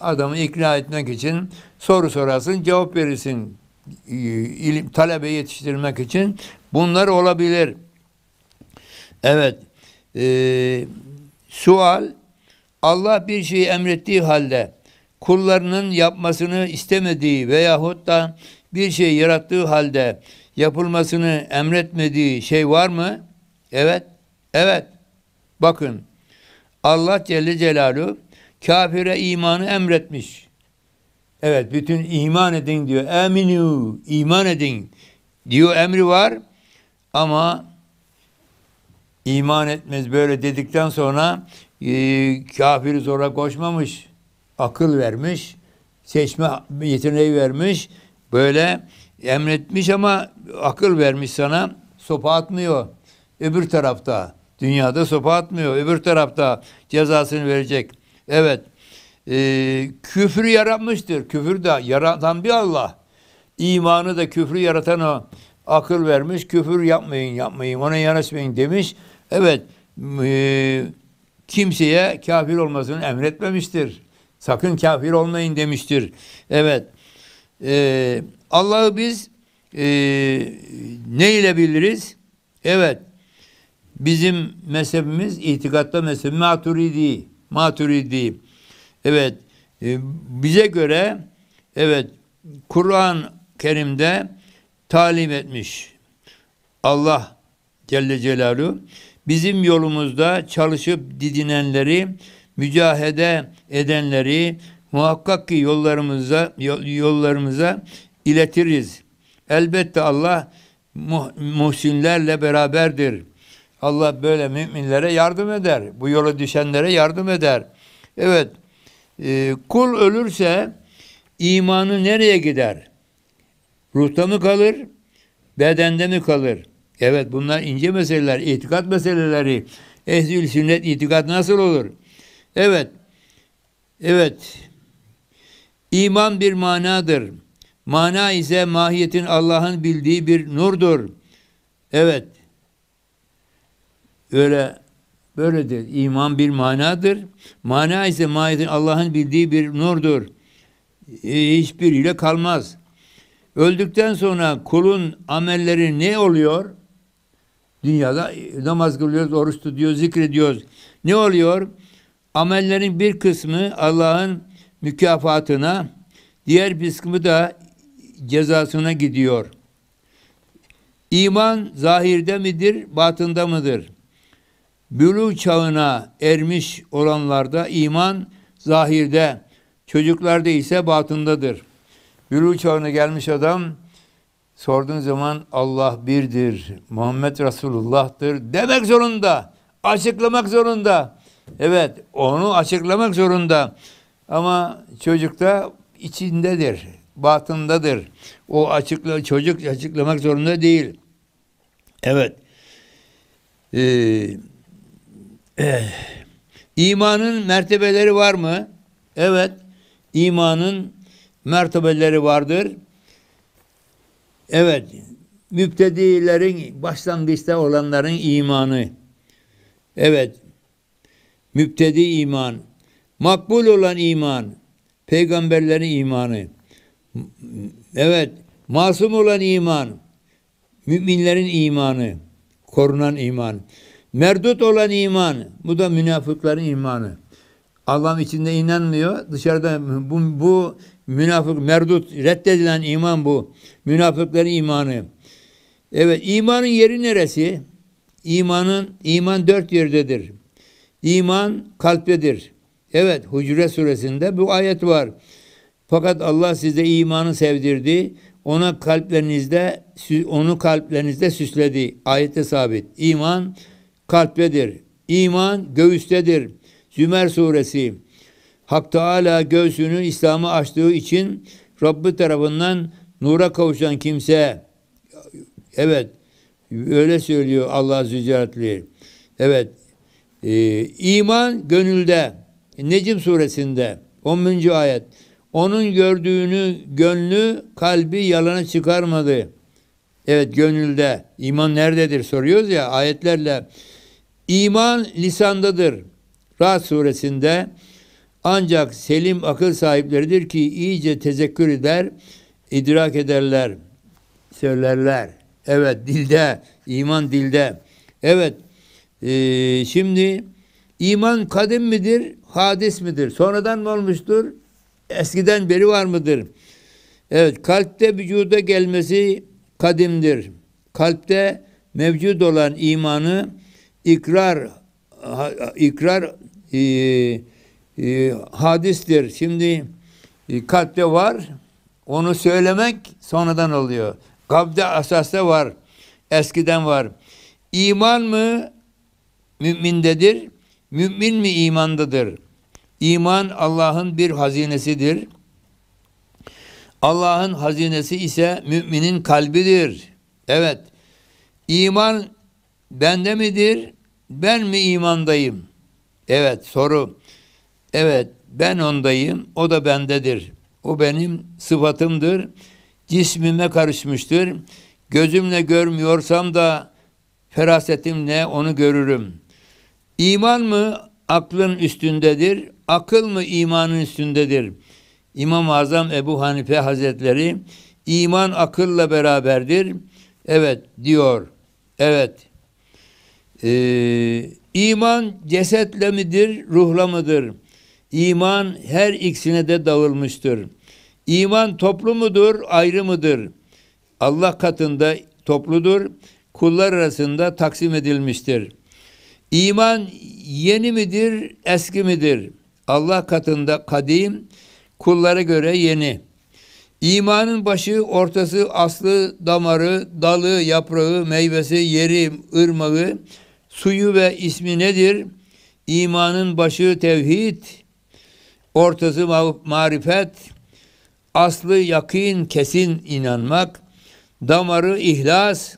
Adamı ikna etmek için soru sorarsın, cevap verirsin. E, ilim, talebe yetiştirmek için bunlar olabilir. Evet. E, sual Allah bir şeyi emrettiği halde kullarının yapmasını istemediği veyahut da bir şey yarattığı halde yapılmasını emretmediği şey var mı? Evet. Evet. Bakın Allah Celle Celaluhu kafire imanı emretmiş. Evet bütün iman edin diyor. Eminu iman edin diyor emri var ama iman etmez böyle dedikten sonra e, kafiri zora koşmamış. Akıl vermiş. Seçme yeteneği vermiş. Böyle emretmiş ama akıl vermiş sana. Sopa atmıyor. Öbür tarafta. Dünyada sopa atmıyor. Öbür tarafta cezasını verecek. Evet. E, küfrü yaratmıştır. Küfür de yaratan bir Allah. İmanı da küfrü yaratan o. Akıl vermiş. Küfür yapmayın yapmayın. Ona yanaşmayın demiş. Evet. E, kimseye kafir olmasını emretmemiştir. Sakın kafir olmayın demiştir. Evet. E, Allah'ı biz e, ne ile biliriz? Evet. Bizim mezhebimiz itikatta mezhebi maturidi. Maturidi. Evet. E, bize göre evet Kur'an Kerim'de talim etmiş. Allah Celle Celaluhu bizim yolumuzda çalışıp didinenleri, mücahede edenleri muhakkak ki yollarımıza yollarımıza iletiriz. Elbette Allah muhsinlerle beraberdir. Allah böyle müminlere yardım eder. Bu yola düşenlere yardım eder. Evet. E, kul ölürse imanı nereye gider? Ruhta mı kalır? Bedende mi kalır? Evet bunlar ince meseleler, itikat meseleleri. Ehl-i sünnet itikat nasıl olur? Evet. Evet. İman bir manadır. Mana ise mahiyetin Allah'ın bildiği bir nurdur. Evet. Öyle böyledir. İman bir manadır. Mana ise mahiyetin Allah'ın bildiği bir nurdur. E, hiçbiriyle kalmaz. Öldükten sonra kulun amelleri ne oluyor? Dünyada namaz kılıyoruz, oruç tutuyoruz, zikrediyoruz. Ne oluyor? Amellerin bir kısmı Allah'ın mükafatına, diğer bir kısmı da cezasına gidiyor. İman zahirde midir, batında mıdır? Bülü çağına ermiş olanlarda iman zahirde, çocuklarda ise batındadır. Bülü çağına gelmiş adam sorduğun zaman Allah birdir, Muhammed Resulullah'tır demek zorunda, açıklamak zorunda. Evet, onu açıklamak zorunda. Ama çocukta içindedir, batındadır. O açıkla çocuk açıklamak zorunda değil. Evet. Ee, eh. İmanın mertebeleri var mı? Evet. İmanın mertebeleri vardır. Evet. Müptedilerin başlangıçta olanların imanı. Evet. Müptedi iman. Makbul olan iman. Peygamberlerin imanı. Evet. Masum olan iman. Müminlerin imanı. Korunan iman. Merdut olan iman. Bu da münafıkların imanı. Allah'ın içinde inanmıyor. Dışarıda bu, bu münafık, merdut, reddedilen iman bu. Münafıkların imanı. Evet, imanın yeri neresi? İmanın, iman dört yerdedir. İman kalptedir. Evet, Hucuret suresinde bu ayet var. Fakat Allah size imanı sevdirdi. Ona kalplerinizde onu kalplerinizde süsledi. Ayette sabit. İman kalptedir. İman göğüstedir. Zümer suresi. Hak Teala göğsünü İslam'a açtığı için Rabbi tarafından nura kavuşan kimse evet öyle söylüyor Allah Zülcelatli. Evet e, iman gönülde Necim suresinde 10. ayet onun gördüğünü gönlü kalbi yalana çıkarmadı. Evet gönülde iman nerededir soruyoruz ya ayetlerle. İman lisandadır. Rahat suresinde ancak selim akıl sahipleridir ki iyice tezekkür eder, idrak ederler, söylerler. Evet dilde, iman dilde. Evet, e, şimdi iman kadim midir, hadis midir? Sonradan mı olmuştur? Eskiden beri var mıdır? Evet, kalpte vücuda gelmesi kadimdir. Kalpte mevcut olan imanı ikrar ikrar e, e, hadistir. Şimdi e, kalpte var, onu söylemek sonradan oluyor. Kalpte asasta var, eskiden var. İman mı mümindedir, mümin mi imandadır? İman Allah'ın bir hazinesidir. Allah'ın hazinesi ise müminin kalbidir. Evet. İman bende midir? Ben mi imandayım? Evet soru. Evet ben ondayım. O da bendedir. O benim sıfatımdır. Cismime karışmıştır. Gözümle görmüyorsam da ferasetimle onu görürüm. İman mı aklın üstündedir? Akıl mı imanın üstündedir? İmam-ı Azam Ebu Hanife Hazretleri iman akılla beraberdir. Evet diyor. Evet. Ee, iman cesetle midir, ruhla mıdır? İman her ikisine de dağılmıştır. İman toplu mudur, ayrı mıdır? Allah katında topludur, kullar arasında taksim edilmiştir. İman yeni midir, eski midir? Allah katında kadim, kullara göre yeni. İmanın başı, ortası, aslı, damarı, dalı, yaprağı, meyvesi, yeri, ırmağı, suyu ve ismi nedir? İmanın başı tevhid, ortası marifet, aslı yakin, kesin inanmak, damarı ihlas,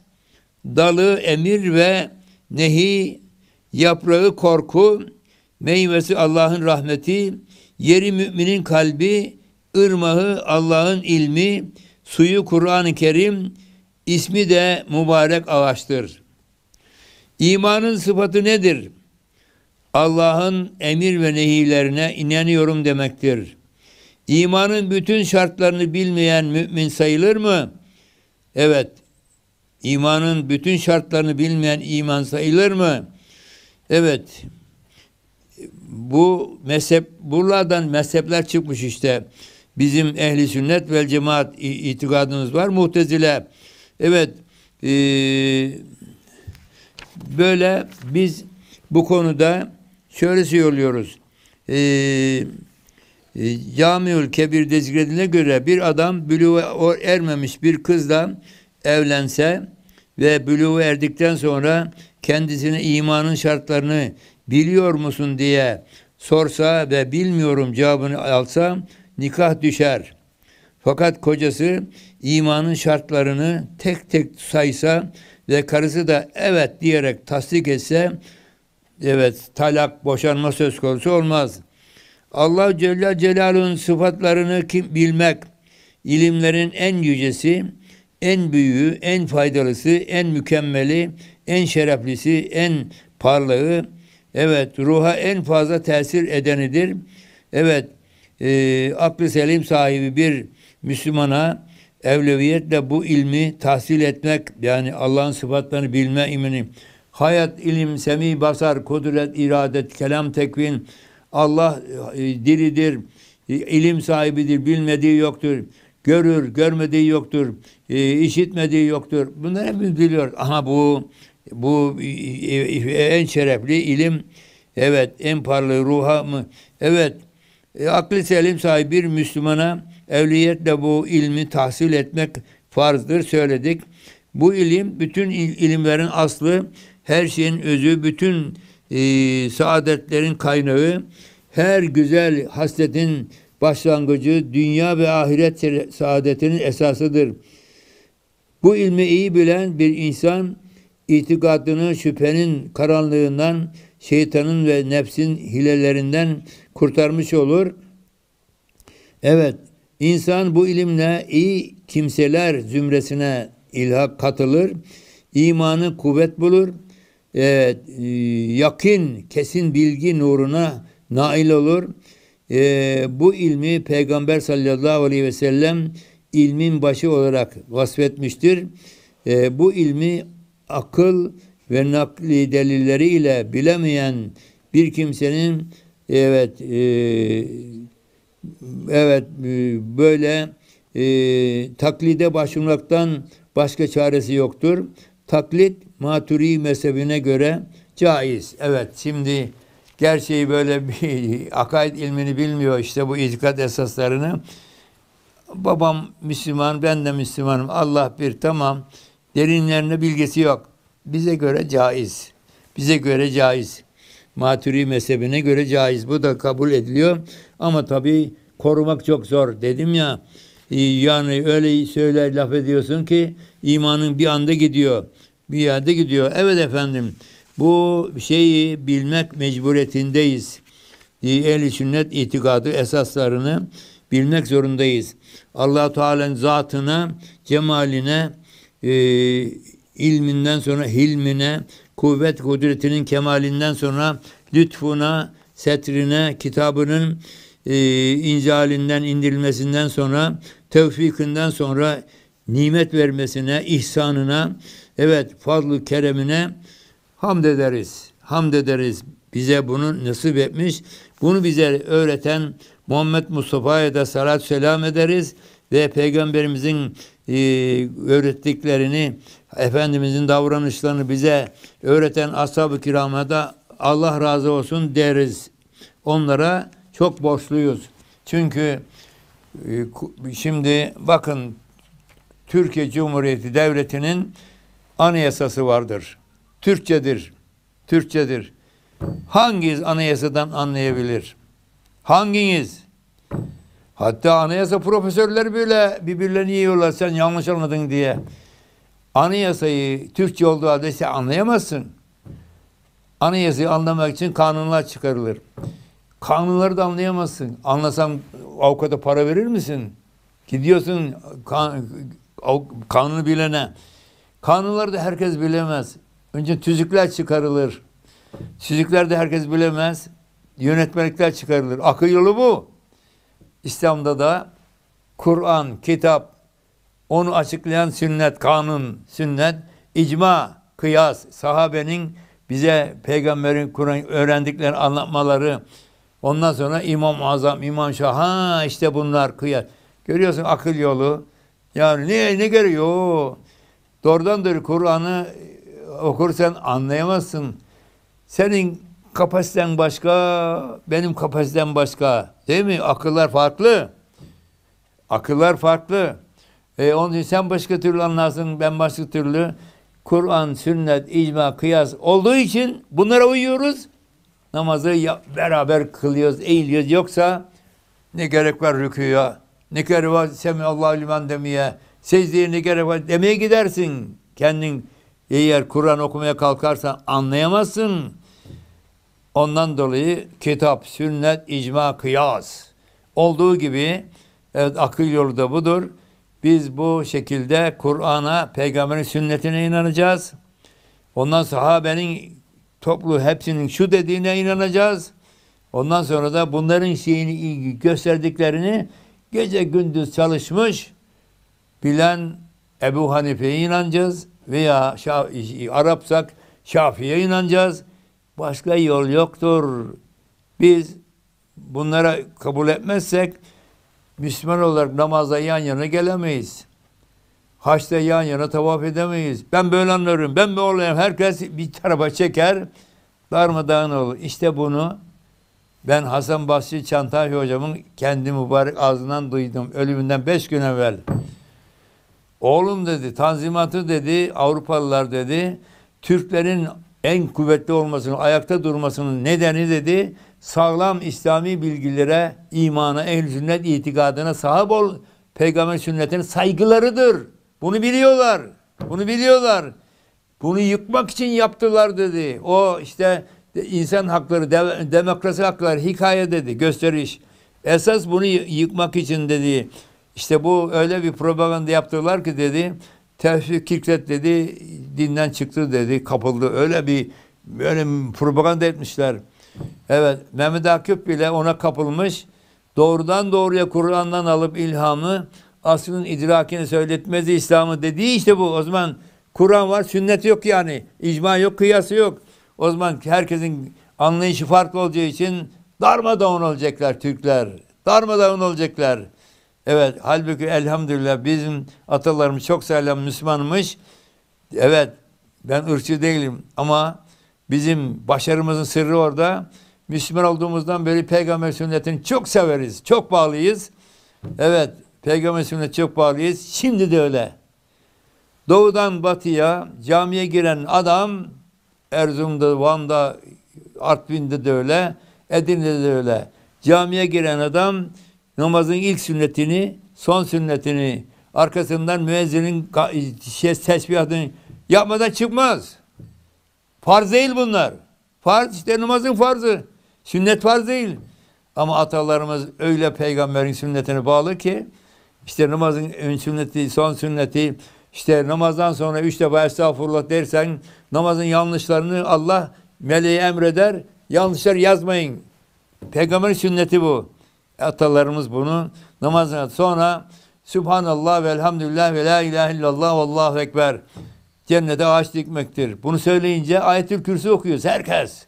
dalı emir ve nehi, yaprağı korku, meyvesi Allah'ın rahmeti, yeri müminin kalbi, ırmağı Allah'ın ilmi, suyu Kur'an-ı Kerim, ismi de mübarek ağaçtır. İmanın sıfatı nedir? Allah'ın emir ve nehilerine inanıyorum demektir. İmanın bütün şartlarını bilmeyen mümin sayılır mı? Evet. İmanın bütün şartlarını bilmeyen iman sayılır mı? Evet. Bu mezhep, buradan mezhepler çıkmış işte. Bizim ehli sünnet vel cemaat itikadımız var. Muhtezile. Evet. eee, böyle biz bu konuda şöyle söylüyoruz. Eee Camiül Kebir'de zikredilene göre bir adam bülüğe o- ermemiş bir kızla evlense ve bülüğe erdikten sonra kendisine imanın şartlarını biliyor musun diye sorsa ve bilmiyorum cevabını alsa nikah düşer. Fakat kocası imanın şartlarını tek tek saysa ve karısı da evet diyerek tasdik etse evet talak boşanma söz konusu olmaz. Allah Celle Celaluhu'nun sıfatlarını kim bilmek, ilimlerin en yücesi, en büyüğü, en faydalısı, en mükemmeli, en şereflisi, en parlağı, evet ruha en fazla tesir edenidir. Evet, e, aklı selim sahibi bir Müslümana evleviyetle bu ilmi tahsil etmek, yani Allah'ın sıfatlarını bilme imini, hayat, ilim, semi, basar, kudret, iradet, kelam, tekvin, Allah e, diridir, e, ilim sahibidir, bilmediği yoktur, görür, görmediği yoktur, e, işitmediği yoktur. Bunları hepimiz biliyoruz. Ama bu bu en şerefli ilim, evet en parlağı ruha mı? Evet, e, aklı selim sahibi bir Müslümana evliyetle bu ilmi tahsil etmek farzdır söyledik. Bu ilim bütün il- ilimlerin aslı, her şeyin özü, bütün e, saadetlerin kaynağı, her güzel hasletin başlangıcı, dünya ve ahiret saadetinin esasıdır. Bu ilmi iyi bilen bir insan itikadını şüphenin karanlığından, şeytanın ve nefsin hilelerinden kurtarmış olur. Evet, insan bu ilimle iyi kimseler zümresine ilhak katılır, imanı kuvvet bulur, e, yakin, kesin bilgi nuruna nail olur. E, bu ilmi Peygamber sallallahu aleyhi ve sellem ilmin başı olarak vasfetmiştir. E, bu ilmi akıl ve nakli delilleriyle bilemeyen bir kimsenin evet e, evet e, böyle e, taklide başvurmaktan başka çaresi yoktur. Taklit maturi mezhebine göre caiz. Evet şimdi gerçeği böyle (laughs) bir akaid ilmini bilmiyor işte bu itikat esaslarını. Babam Müslüman, ben de Müslümanım. Allah bir tamam. Derinlerine bilgisi yok. Bize göre caiz. Bize göre caiz. Maturi mezhebine göre caiz. Bu da kabul ediliyor. Ama tabii korumak çok zor. Dedim ya e, yani öyle söyle laf ediyorsun ki imanın bir anda gidiyor. Bir yerde gidiyor. Evet efendim bu şeyi bilmek mecburiyetindeyiz. Ehl-i sünnet itikadı esaslarını bilmek zorundayız. allah Teala'nın zatına, cemaline, e, ilminden sonra hilmine, kuvvet kudretinin kemalinden sonra lütfuna, setrine, kitabının e, incalinden indirilmesinden sonra, tevfikinden sonra nimet vermesine, ihsanına, evet fazl-ı keremine hamd ederiz. Hamd ederiz. Bize bunu nasip etmiş. Bunu bize öğreten Muhammed Mustafa'ya da salat selam ederiz ve peygamberimizin e, öğrettiklerini Efendimizin davranışlarını bize öğreten ashab-ı kirama da Allah razı olsun deriz. Onlara çok borçluyuz. Çünkü e, şimdi bakın Türkiye Cumhuriyeti Devleti'nin anayasası vardır. Türkçedir. Türkçedir. Hanginiz anayasadan anlayabilir? Hanginiz? Hatta anayasa profesörleri bile birbirlerini yiyorlar sen yanlış anladın diye. Anayasayı Türkçe olduğu halde sen anlayamazsın. Anayasayı anlamak için kanunlar çıkarılır. Kanunları da anlayamazsın. Anlasam avukata para verir misin? Gidiyorsun kan, kanunu bilene. Kanunları da herkes bilemez. Önce tüzükler çıkarılır. Süzükler de herkes bilemez. Yönetmelikler çıkarılır. Akıl yolu bu. İslam'da da Kur'an, kitap, onu açıklayan sünnet, kanun, sünnet, icma, kıyas, sahabenin bize peygamberin Kur'an öğrendiklerini anlatmaları, ondan sonra İmam Azam, İmam Şah, ha işte bunlar kıyas. Görüyorsun akıl yolu. Yani ne, ne gerekiyor? Doğrudan doğru Kur'an'ı okursan anlayamazsın. Senin kapasiten başka, benim kapasitem başka. Değil mi? Akıllar farklı. Akıllar farklı. E, onun için sen başka türlü anlarsın, ben başka türlü. Kur'an, sünnet, icma, kıyas olduğu için bunlara uyuyoruz. Namazı beraber kılıyoruz, eğiliyoruz. Yoksa ne gerek var rüküya, ne gerek var Semihallahu liman demeye, secdeye var demeye gidersin. Kendin eğer Kur'an okumaya kalkarsan anlayamazsın. Ondan dolayı kitap, sünnet, icma, kıyas olduğu gibi evet, akıl yolu da budur. Biz bu şekilde Kur'an'a, peygamberin sünnetine inanacağız. Ondan sahabenin toplu hepsinin şu dediğine inanacağız. Ondan sonra da bunların şeyini gösterdiklerini gece gündüz çalışmış bilen Ebu Hanife'ye inanacağız veya Şa- Arapsak Şafii'ye inanacağız. Başka yol yoktur. Biz bunlara kabul etmezsek Müslüman olarak namazda yan yana gelemeyiz. Haçta yan yana tavaf edemeyiz. Ben böyle anlarım, ben böyle olayım. Herkes bir tarafa çeker, darmadağın olur. İşte bunu ben Hasan Basri Çantaş hocamın kendi mübarek ağzından duydum. Ölümünden beş gün evvel. Oğlum dedi, tanzimatı dedi, Avrupalılar dedi, Türklerin en kuvvetli olmasının, ayakta durmasının nedeni dedi, sağlam İslami bilgilere, imana, ehl sünnet itikadına sahip ol, peygamber sünnetine saygılarıdır. Bunu biliyorlar. Bunu biliyorlar. Bunu yıkmak için yaptılar dedi. O işte insan hakları, de- demokrasi hakları hikaye dedi, gösteriş. Esas bunu yıkmak için dedi. İşte bu öyle bir propaganda yaptılar ki dedi. Tevfik Kirklet dedi dinden çıktı dedi, kapıldı. Öyle bir böyle propaganda etmişler. Evet, Mehmet Akif bile ona kapılmış. Doğrudan doğruya Kur'an'dan alıp ilhamı aslının idrakini söyletmezi İslam'ı dediği işte bu. O zaman Kur'an var, sünnet yok yani. İcma yok, kıyası yok. O zaman herkesin anlayışı farklı olacağı için darmadağın olacaklar Türkler. Darmadağın olacaklar. Evet, halbuki elhamdülillah bizim atalarımız çok sağlam Müslümanmış. Evet, ben ırkçı değilim ama bizim başarımızın sırrı orada. Müslüman olduğumuzdan beri peygamber sünnetini çok severiz, çok bağlıyız. Evet, peygamber sünnetine çok bağlıyız. Şimdi de öyle. Doğudan batıya camiye giren adam Erzurum'da, Van'da, Artvin'de de öyle, Edirne'de de öyle. Camiye giren adam namazın ilk sünnetini, son sünnetini, arkasından müezzinin şey, tesbihatını yapmadan çıkmaz. Farz değil bunlar. Farz işte namazın farzı. Sünnet farz değil. Ama atalarımız öyle peygamberin sünnetine bağlı ki işte namazın ön sünneti, son sünneti, işte namazdan sonra üç defa estağfurullah dersen namazın yanlışlarını Allah meleği emreder. Yanlışlar yazmayın. Peygamberin sünneti bu. Atalarımız bunu namazdan sonra Subhanallah ve elhamdülillah ve la ilahe illallah ve allahu ekber. Cennete ağaç dikmektir. Bunu söyleyince ayetül kürsü okuyoruz herkes.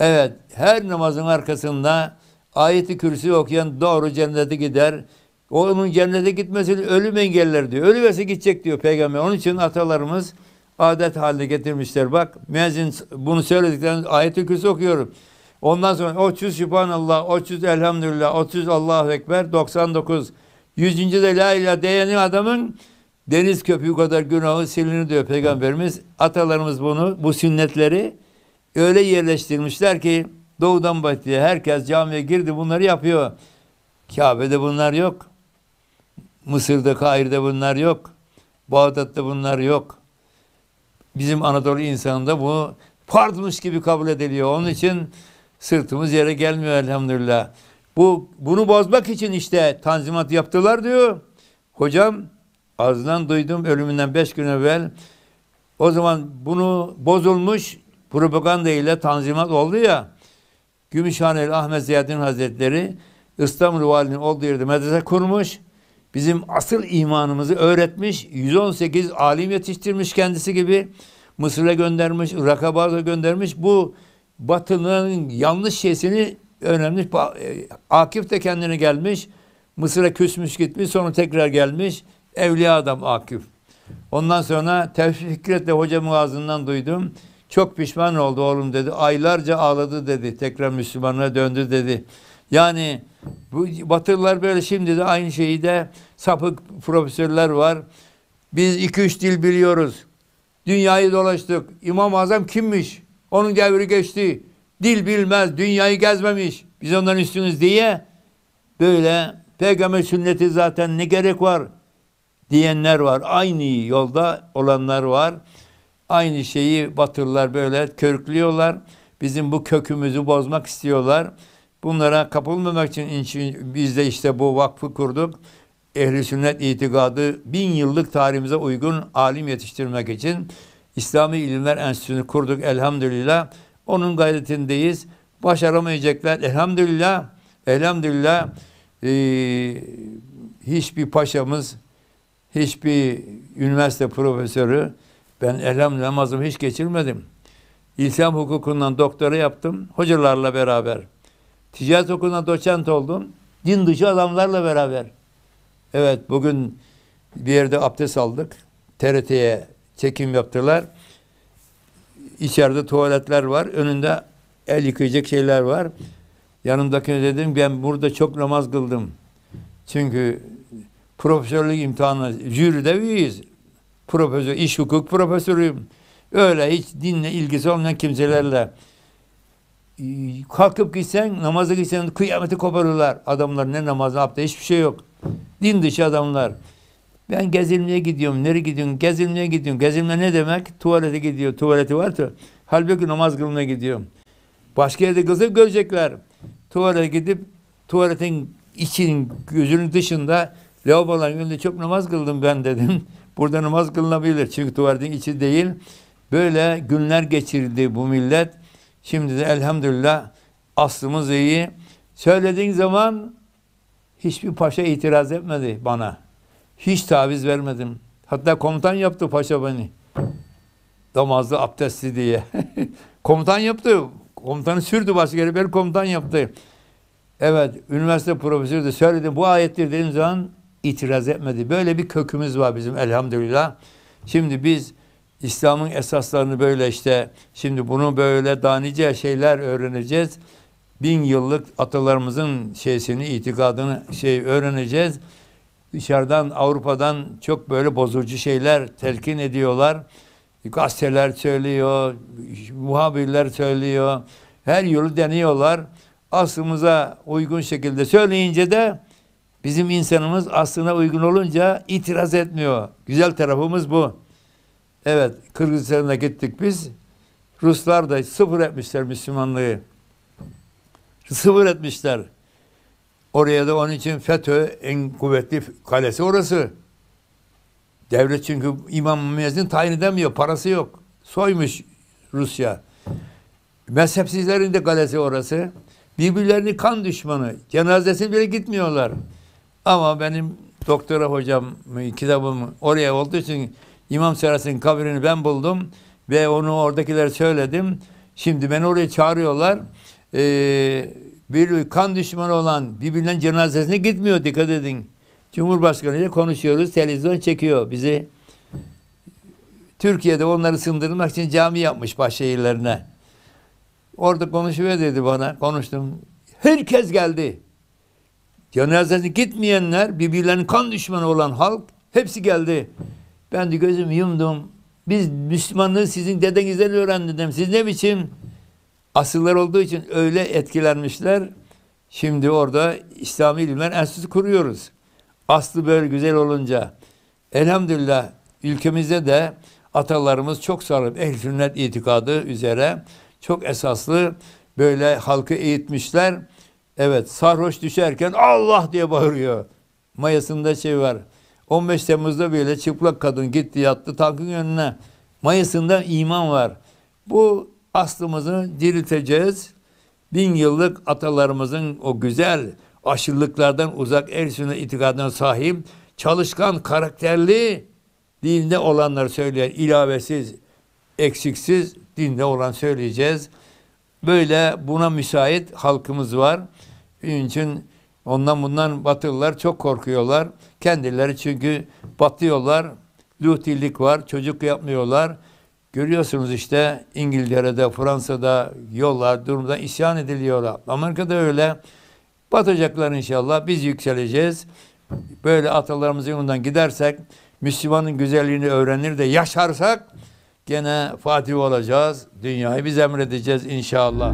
Evet, her namazın arkasında ayeti kürsü okuyan doğru cennete gider. Onun cennete gitmesini ölüm engeller diyor. Ölüvesi gidecek diyor peygamber. Onun için atalarımız adet haline getirmişler. Bak müezzin bunu söyledikten ayeti kürsü okuyorum. Ondan sonra 30 Sübhanallah, 30 Elhamdülillah, 30 Allahu Ekber, 99. 100. de La ilahe diyenin adamın deniz köpüğü kadar günahı silinir diyor Peygamberimiz. Atalarımız bunu, bu sünnetleri öyle yerleştirmişler ki doğudan batıya herkes camiye girdi bunları yapıyor. Kabe'de bunlar yok. Mısır'da, Kahire'de bunlar yok. Bağdat'ta bunlar yok. Bizim Anadolu insanında bu farzmış gibi kabul ediliyor. Onun için sırtımız yere gelmiyor elhamdülillah. Bu bunu bozmak için işte tanzimat yaptılar diyor. Hocam ağzından duydum ölümünden beş gün evvel. O zaman bunu bozulmuş propaganda ile tanzimat oldu ya. Gümüşhaneli Ahmet Ziyaddin Hazretleri İstanbul Valinin olduğu yerde medrese kurmuş. Bizim asıl imanımızı öğretmiş. 118 alim yetiştirmiş kendisi gibi. Mısır'a göndermiş, Irak'a bazı göndermiş. Bu Batı'nın yanlış şeysini e, Akif de kendine gelmiş. Mısır'a küsmüş gitmiş. Sonra tekrar gelmiş. Evliya adam Akif. Ondan sonra Tevfik Fikret de hocamın ağzından duydum. Çok pişman oldu oğlum dedi. Aylarca ağladı dedi. Tekrar Müslümanlığa döndü dedi. Yani bu Batılılar böyle şimdi de aynı şeyi de sapık profesörler var. Biz iki üç dil biliyoruz. Dünyayı dolaştık. İmam-ı Azam kimmiş? Onun devri geçti. Dil bilmez, dünyayı gezmemiş. Biz ondan üstünüz diye böyle peygamber sünneti zaten ne gerek var diyenler var. Aynı yolda olanlar var. Aynı şeyi Batılılar böyle körüklüyorlar. Bizim bu kökümüzü bozmak istiyorlar. Bunlara kapılmamak için biz de işte bu vakfı kurduk. Ehli sünnet itikadı bin yıllık tarihimize uygun alim yetiştirmek için İslami İlimler Enstitüsü'nü kurduk elhamdülillah. Onun gayretindeyiz. Başaramayacaklar elhamdülillah. Elhamdülillah eee, hiçbir paşamız, hiçbir üniversite profesörü ben elhamdülillah namazımı hiç geçirmedim. İslam hukukundan doktora yaptım hocalarla beraber. Ticaret okuluna doçent oldum. Din dışı adamlarla beraber. Evet bugün bir yerde abdest aldık. TRT'ye çekim yaptılar. İçeride tuvaletler var. Önünde el yıkayacak şeyler var. Yanımdakine dedim ben burada çok namaz kıldım. Çünkü profesörlük imtihanı jüride üyeyiz. Profesör, iş hukuk profesörüyüm. Öyle hiç dinle ilgisi olmayan kimselerle kalkıp gitsen, namaza gitsen kıyameti koparırlar. Adamlar ne namazı abdest hiçbir şey yok. Din dışı adamlar. Ben gezilmeye gidiyorum. Nereye gidiyorsun? Gezilmeye gidiyorum. Gezilme ne demek? Tuvalete gidiyor. Tuvaleti varsa. Halbuki namaz kılmaya gidiyorum. Başka yerde kılsa görecekler. Tuvalete gidip tuvaletin için gözünün dışında lavaboların önünde çok namaz kıldım ben dedim. (laughs) Burada namaz kılınabilir. Çünkü tuvaletin içi değil. Böyle günler geçirdi bu millet. Şimdi de elhamdülillah aslımız iyi. Söylediğin zaman hiçbir paşa itiraz etmedi bana. Hiç taviz vermedim. Hatta komutan yaptı paşa beni. Namazlı abdestli diye. (laughs) komutan yaptı. Komutanı sürdü başka beni komutan yaptı. Evet, üniversite profesörü de söyledim. Bu ayettir dediğim zaman itiraz etmedi. Böyle bir kökümüz var bizim elhamdülillah. Şimdi biz İslam'ın esaslarını böyle işte şimdi bunu böyle daha şeyler öğreneceğiz. Bin yıllık atalarımızın şeysini, itikadını şey öğreneceğiz. Dışarıdan Avrupa'dan çok böyle bozucu şeyler telkin ediyorlar. Gazeteler söylüyor, muhabirler söylüyor. Her yolu deniyorlar. Aslımıza uygun şekilde söyleyince de bizim insanımız aslına uygun olunca itiraz etmiyor. Güzel tarafımız bu. Evet, Kırgızistan'a gittik biz. Ruslar da sıfır etmişler Müslümanlığı. Sıfır etmişler. Oraya da onun için FETÖ en kuvvetli kalesi orası. Devlet çünkü imam müezzin tayin edemiyor. Parası yok. Soymuş Rusya. Mezhepsizlerin de kalesi orası. Birbirlerini kan düşmanı. Cenazesi bile gitmiyorlar. Ama benim doktora hocam kitabım oraya olduğu için İmam Seras'ın kabrini ben buldum ve onu oradakiler söyledim. Şimdi beni oraya çağırıyorlar. Ee, bir kan düşmanı olan birbirinden cenazesine gitmiyor dikkat edin. Cumhurbaşkanı ile konuşuyoruz. Televizyon çekiyor bizi. Türkiye'de onları sındırmak için cami yapmış başşehirlerine. Orada konuşuyor dedi bana. Konuştum. Herkes geldi. Cenazesine gitmeyenler, birbirlerinin kan düşmanı olan halk hepsi geldi. Ben de gözümü yumdum. Biz Müslümanlığı sizin dedenizden öğrendik dedim. Siz ne biçim asıllar olduğu için öyle etkilenmişler. Şimdi orada İslami İlimler Enstitüsü kuruyoruz. Aslı böyle güzel olunca elhamdülillah ülkemizde de atalarımız çok sağlam ehl sünnet itikadı üzere çok esaslı böyle halkı eğitmişler. Evet sarhoş düşerken Allah diye bağırıyor. Mayasında şey var. 15 Temmuz'da böyle çıplak kadın gitti yattı tankın önüne. Mayasında iman var. Bu aslımızı dirilteceğiz. Bin yıllık atalarımızın o güzel aşırılıklardan uzak el sünnet itikadına sahip, çalışkan, karakterli dinde olanları söyleyen ilavesiz, eksiksiz dinde olan söyleyeceğiz. Böyle buna müsait halkımız var. Bunun için ondan bundan Batılılar çok korkuyorlar. Kendileri çünkü batıyorlar. Lutilik var. Çocuk yapmıyorlar. Görüyorsunuz işte İngiltere'de, Fransa'da yollar durumda isyan ediliyorlar. Amerika'da öyle. Batacaklar inşallah. Biz yükseleceğiz. Böyle atalarımızın yolundan gidersek, Müslümanın güzelliğini öğrenir de yaşarsak gene Fatih olacağız. Dünyayı biz emredeceğiz inşallah.